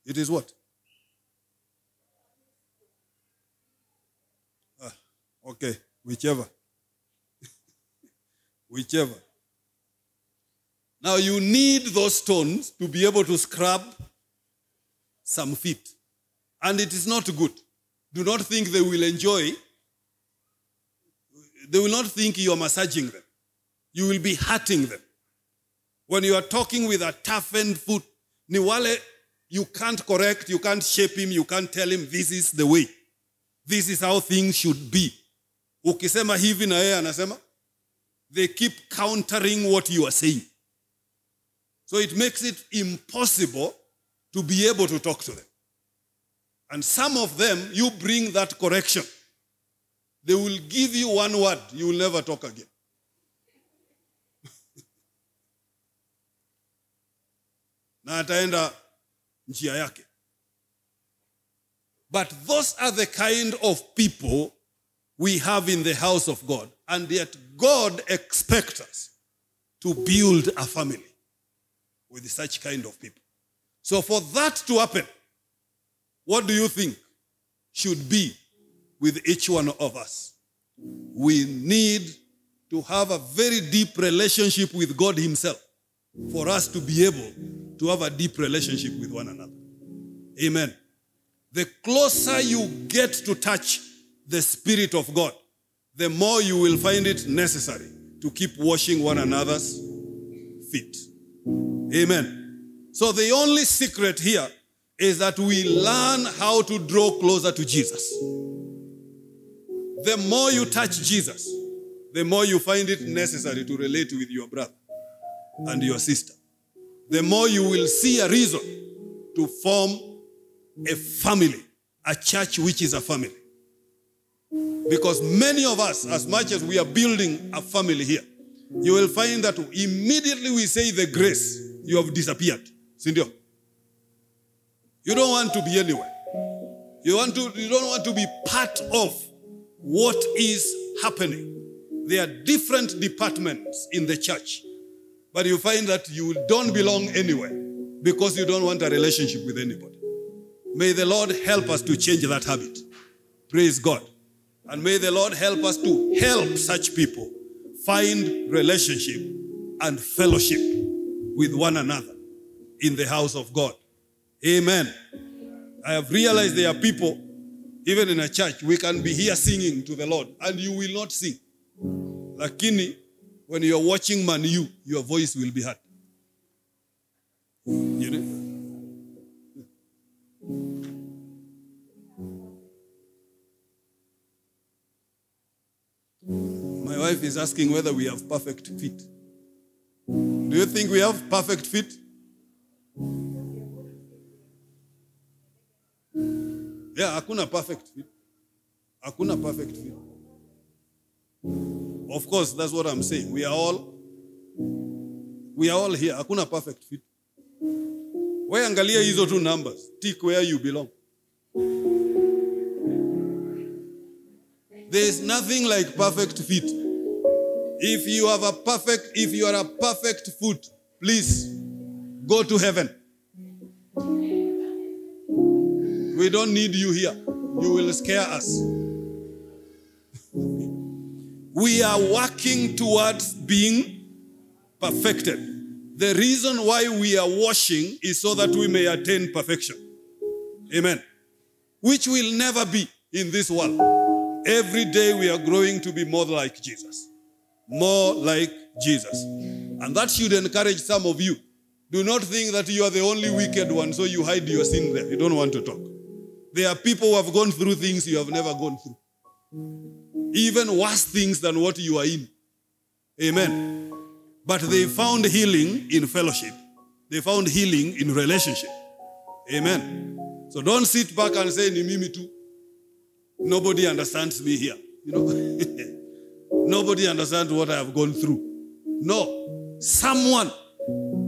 It is what? Ah, okay, whichever. Whichever. Now you need those stones to be able to scrub some feet. And it is not good. Do not think they will enjoy. They will not think you are massaging them. You will be hurting them. When you are talking with a toughened foot, Niwale, you can't correct, you can't shape him, you can't tell him this is the way. This is how things should be. Ukisema hivi na anasema, they keep countering what you are saying. So it makes it impossible to be able to talk to them. And some of them, you bring that correction. They will give you one word, you will never talk again. na ataenda njia yake. But those are the kind of people we have in the house of God. And yet God expects us to build a family with such kind of people. So for that to happen, what do you think should be with each one of us? We need to have a very deep relationship with God Himself for us to be able to have a deep relationship with one another. Amen. The closer you get to touch the Spirit of God, the more you will find it necessary to keep washing one another's feet. Amen. So the only secret here is that we learn how to draw closer to Jesus. The more you touch Jesus, the more you find it necessary to relate with your brother and your sister. The more you will see a reason to form a family, a church which is a family. Because many of us, as much as we are building a family here, you will find that immediately we say the grace, you have disappeared. Sindio? You don't want to be anywhere. You, want to, you don't want to be part of what is happening. There are different departments in the church, but you find that you don't belong anywhere because you don't want a relationship with anybody. May the Lord help us to change that habit. Praise God. And may the Lord help us to help such people find relationship and fellowship with one another in the house of God. Amen. I have realized there are people, even in a church, we can be here singing to the Lord and you will not sing. Lakini, when you're watching Man U, your voice will be heard. You know? My wife is asking whether we have perfect feet. Do you think we have perfect feet? Yeah, hakuna perfect fit. Hakuna perfect fit. Of course, that's what I'm saying. We are all we are all here. Hakuna perfect fit. Wewe angalia hizo two numbers. Tick where you belong. There is nothing like perfect fit. If you have a perfect, if you are a perfect foot, please go to heaven. We don't need you here. You will scare us. we are working towards being perfected. The reason why we are washing is so that we may attain perfection. Amen. Which will never be in this world. Every day we are growing to be more like Jesus. More like Jesus. And that should encourage some of you. Do not think that you are the only wicked one, so you hide your sin there. You don't want to talk. There are people who have gone through things you have never gone through. even worse things than what you are in. Amen. But they found healing in fellowship. They found healing in relationship. Amen. So don't sit back and say, Ni mimi tu. Nobody understands me here. You know? Nobody understands what I have gone through. No. Someone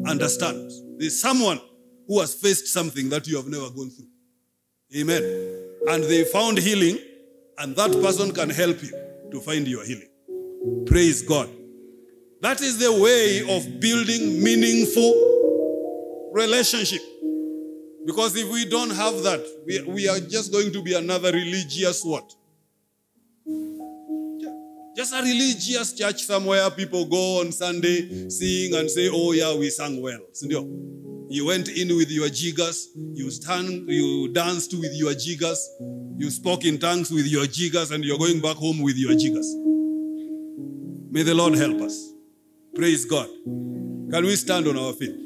understands. There's someone who has faced something that you have never gone through. Amen. And they found healing, and that person can help you to find your healing. Praise God. That is the way of building meaningful relationship. Because if we don't have that, we, we are just going to be another religious what? Just a religious church somewhere. People go on Sunday, sing and say, Oh, yeah, we sang well. You went in with your jiggers, you stand, you danced with your jiggers, you spoke in tongues with your jiggers, and you're going back home with your jiggers. May the Lord help us. Praise God. Can we stand on our feet?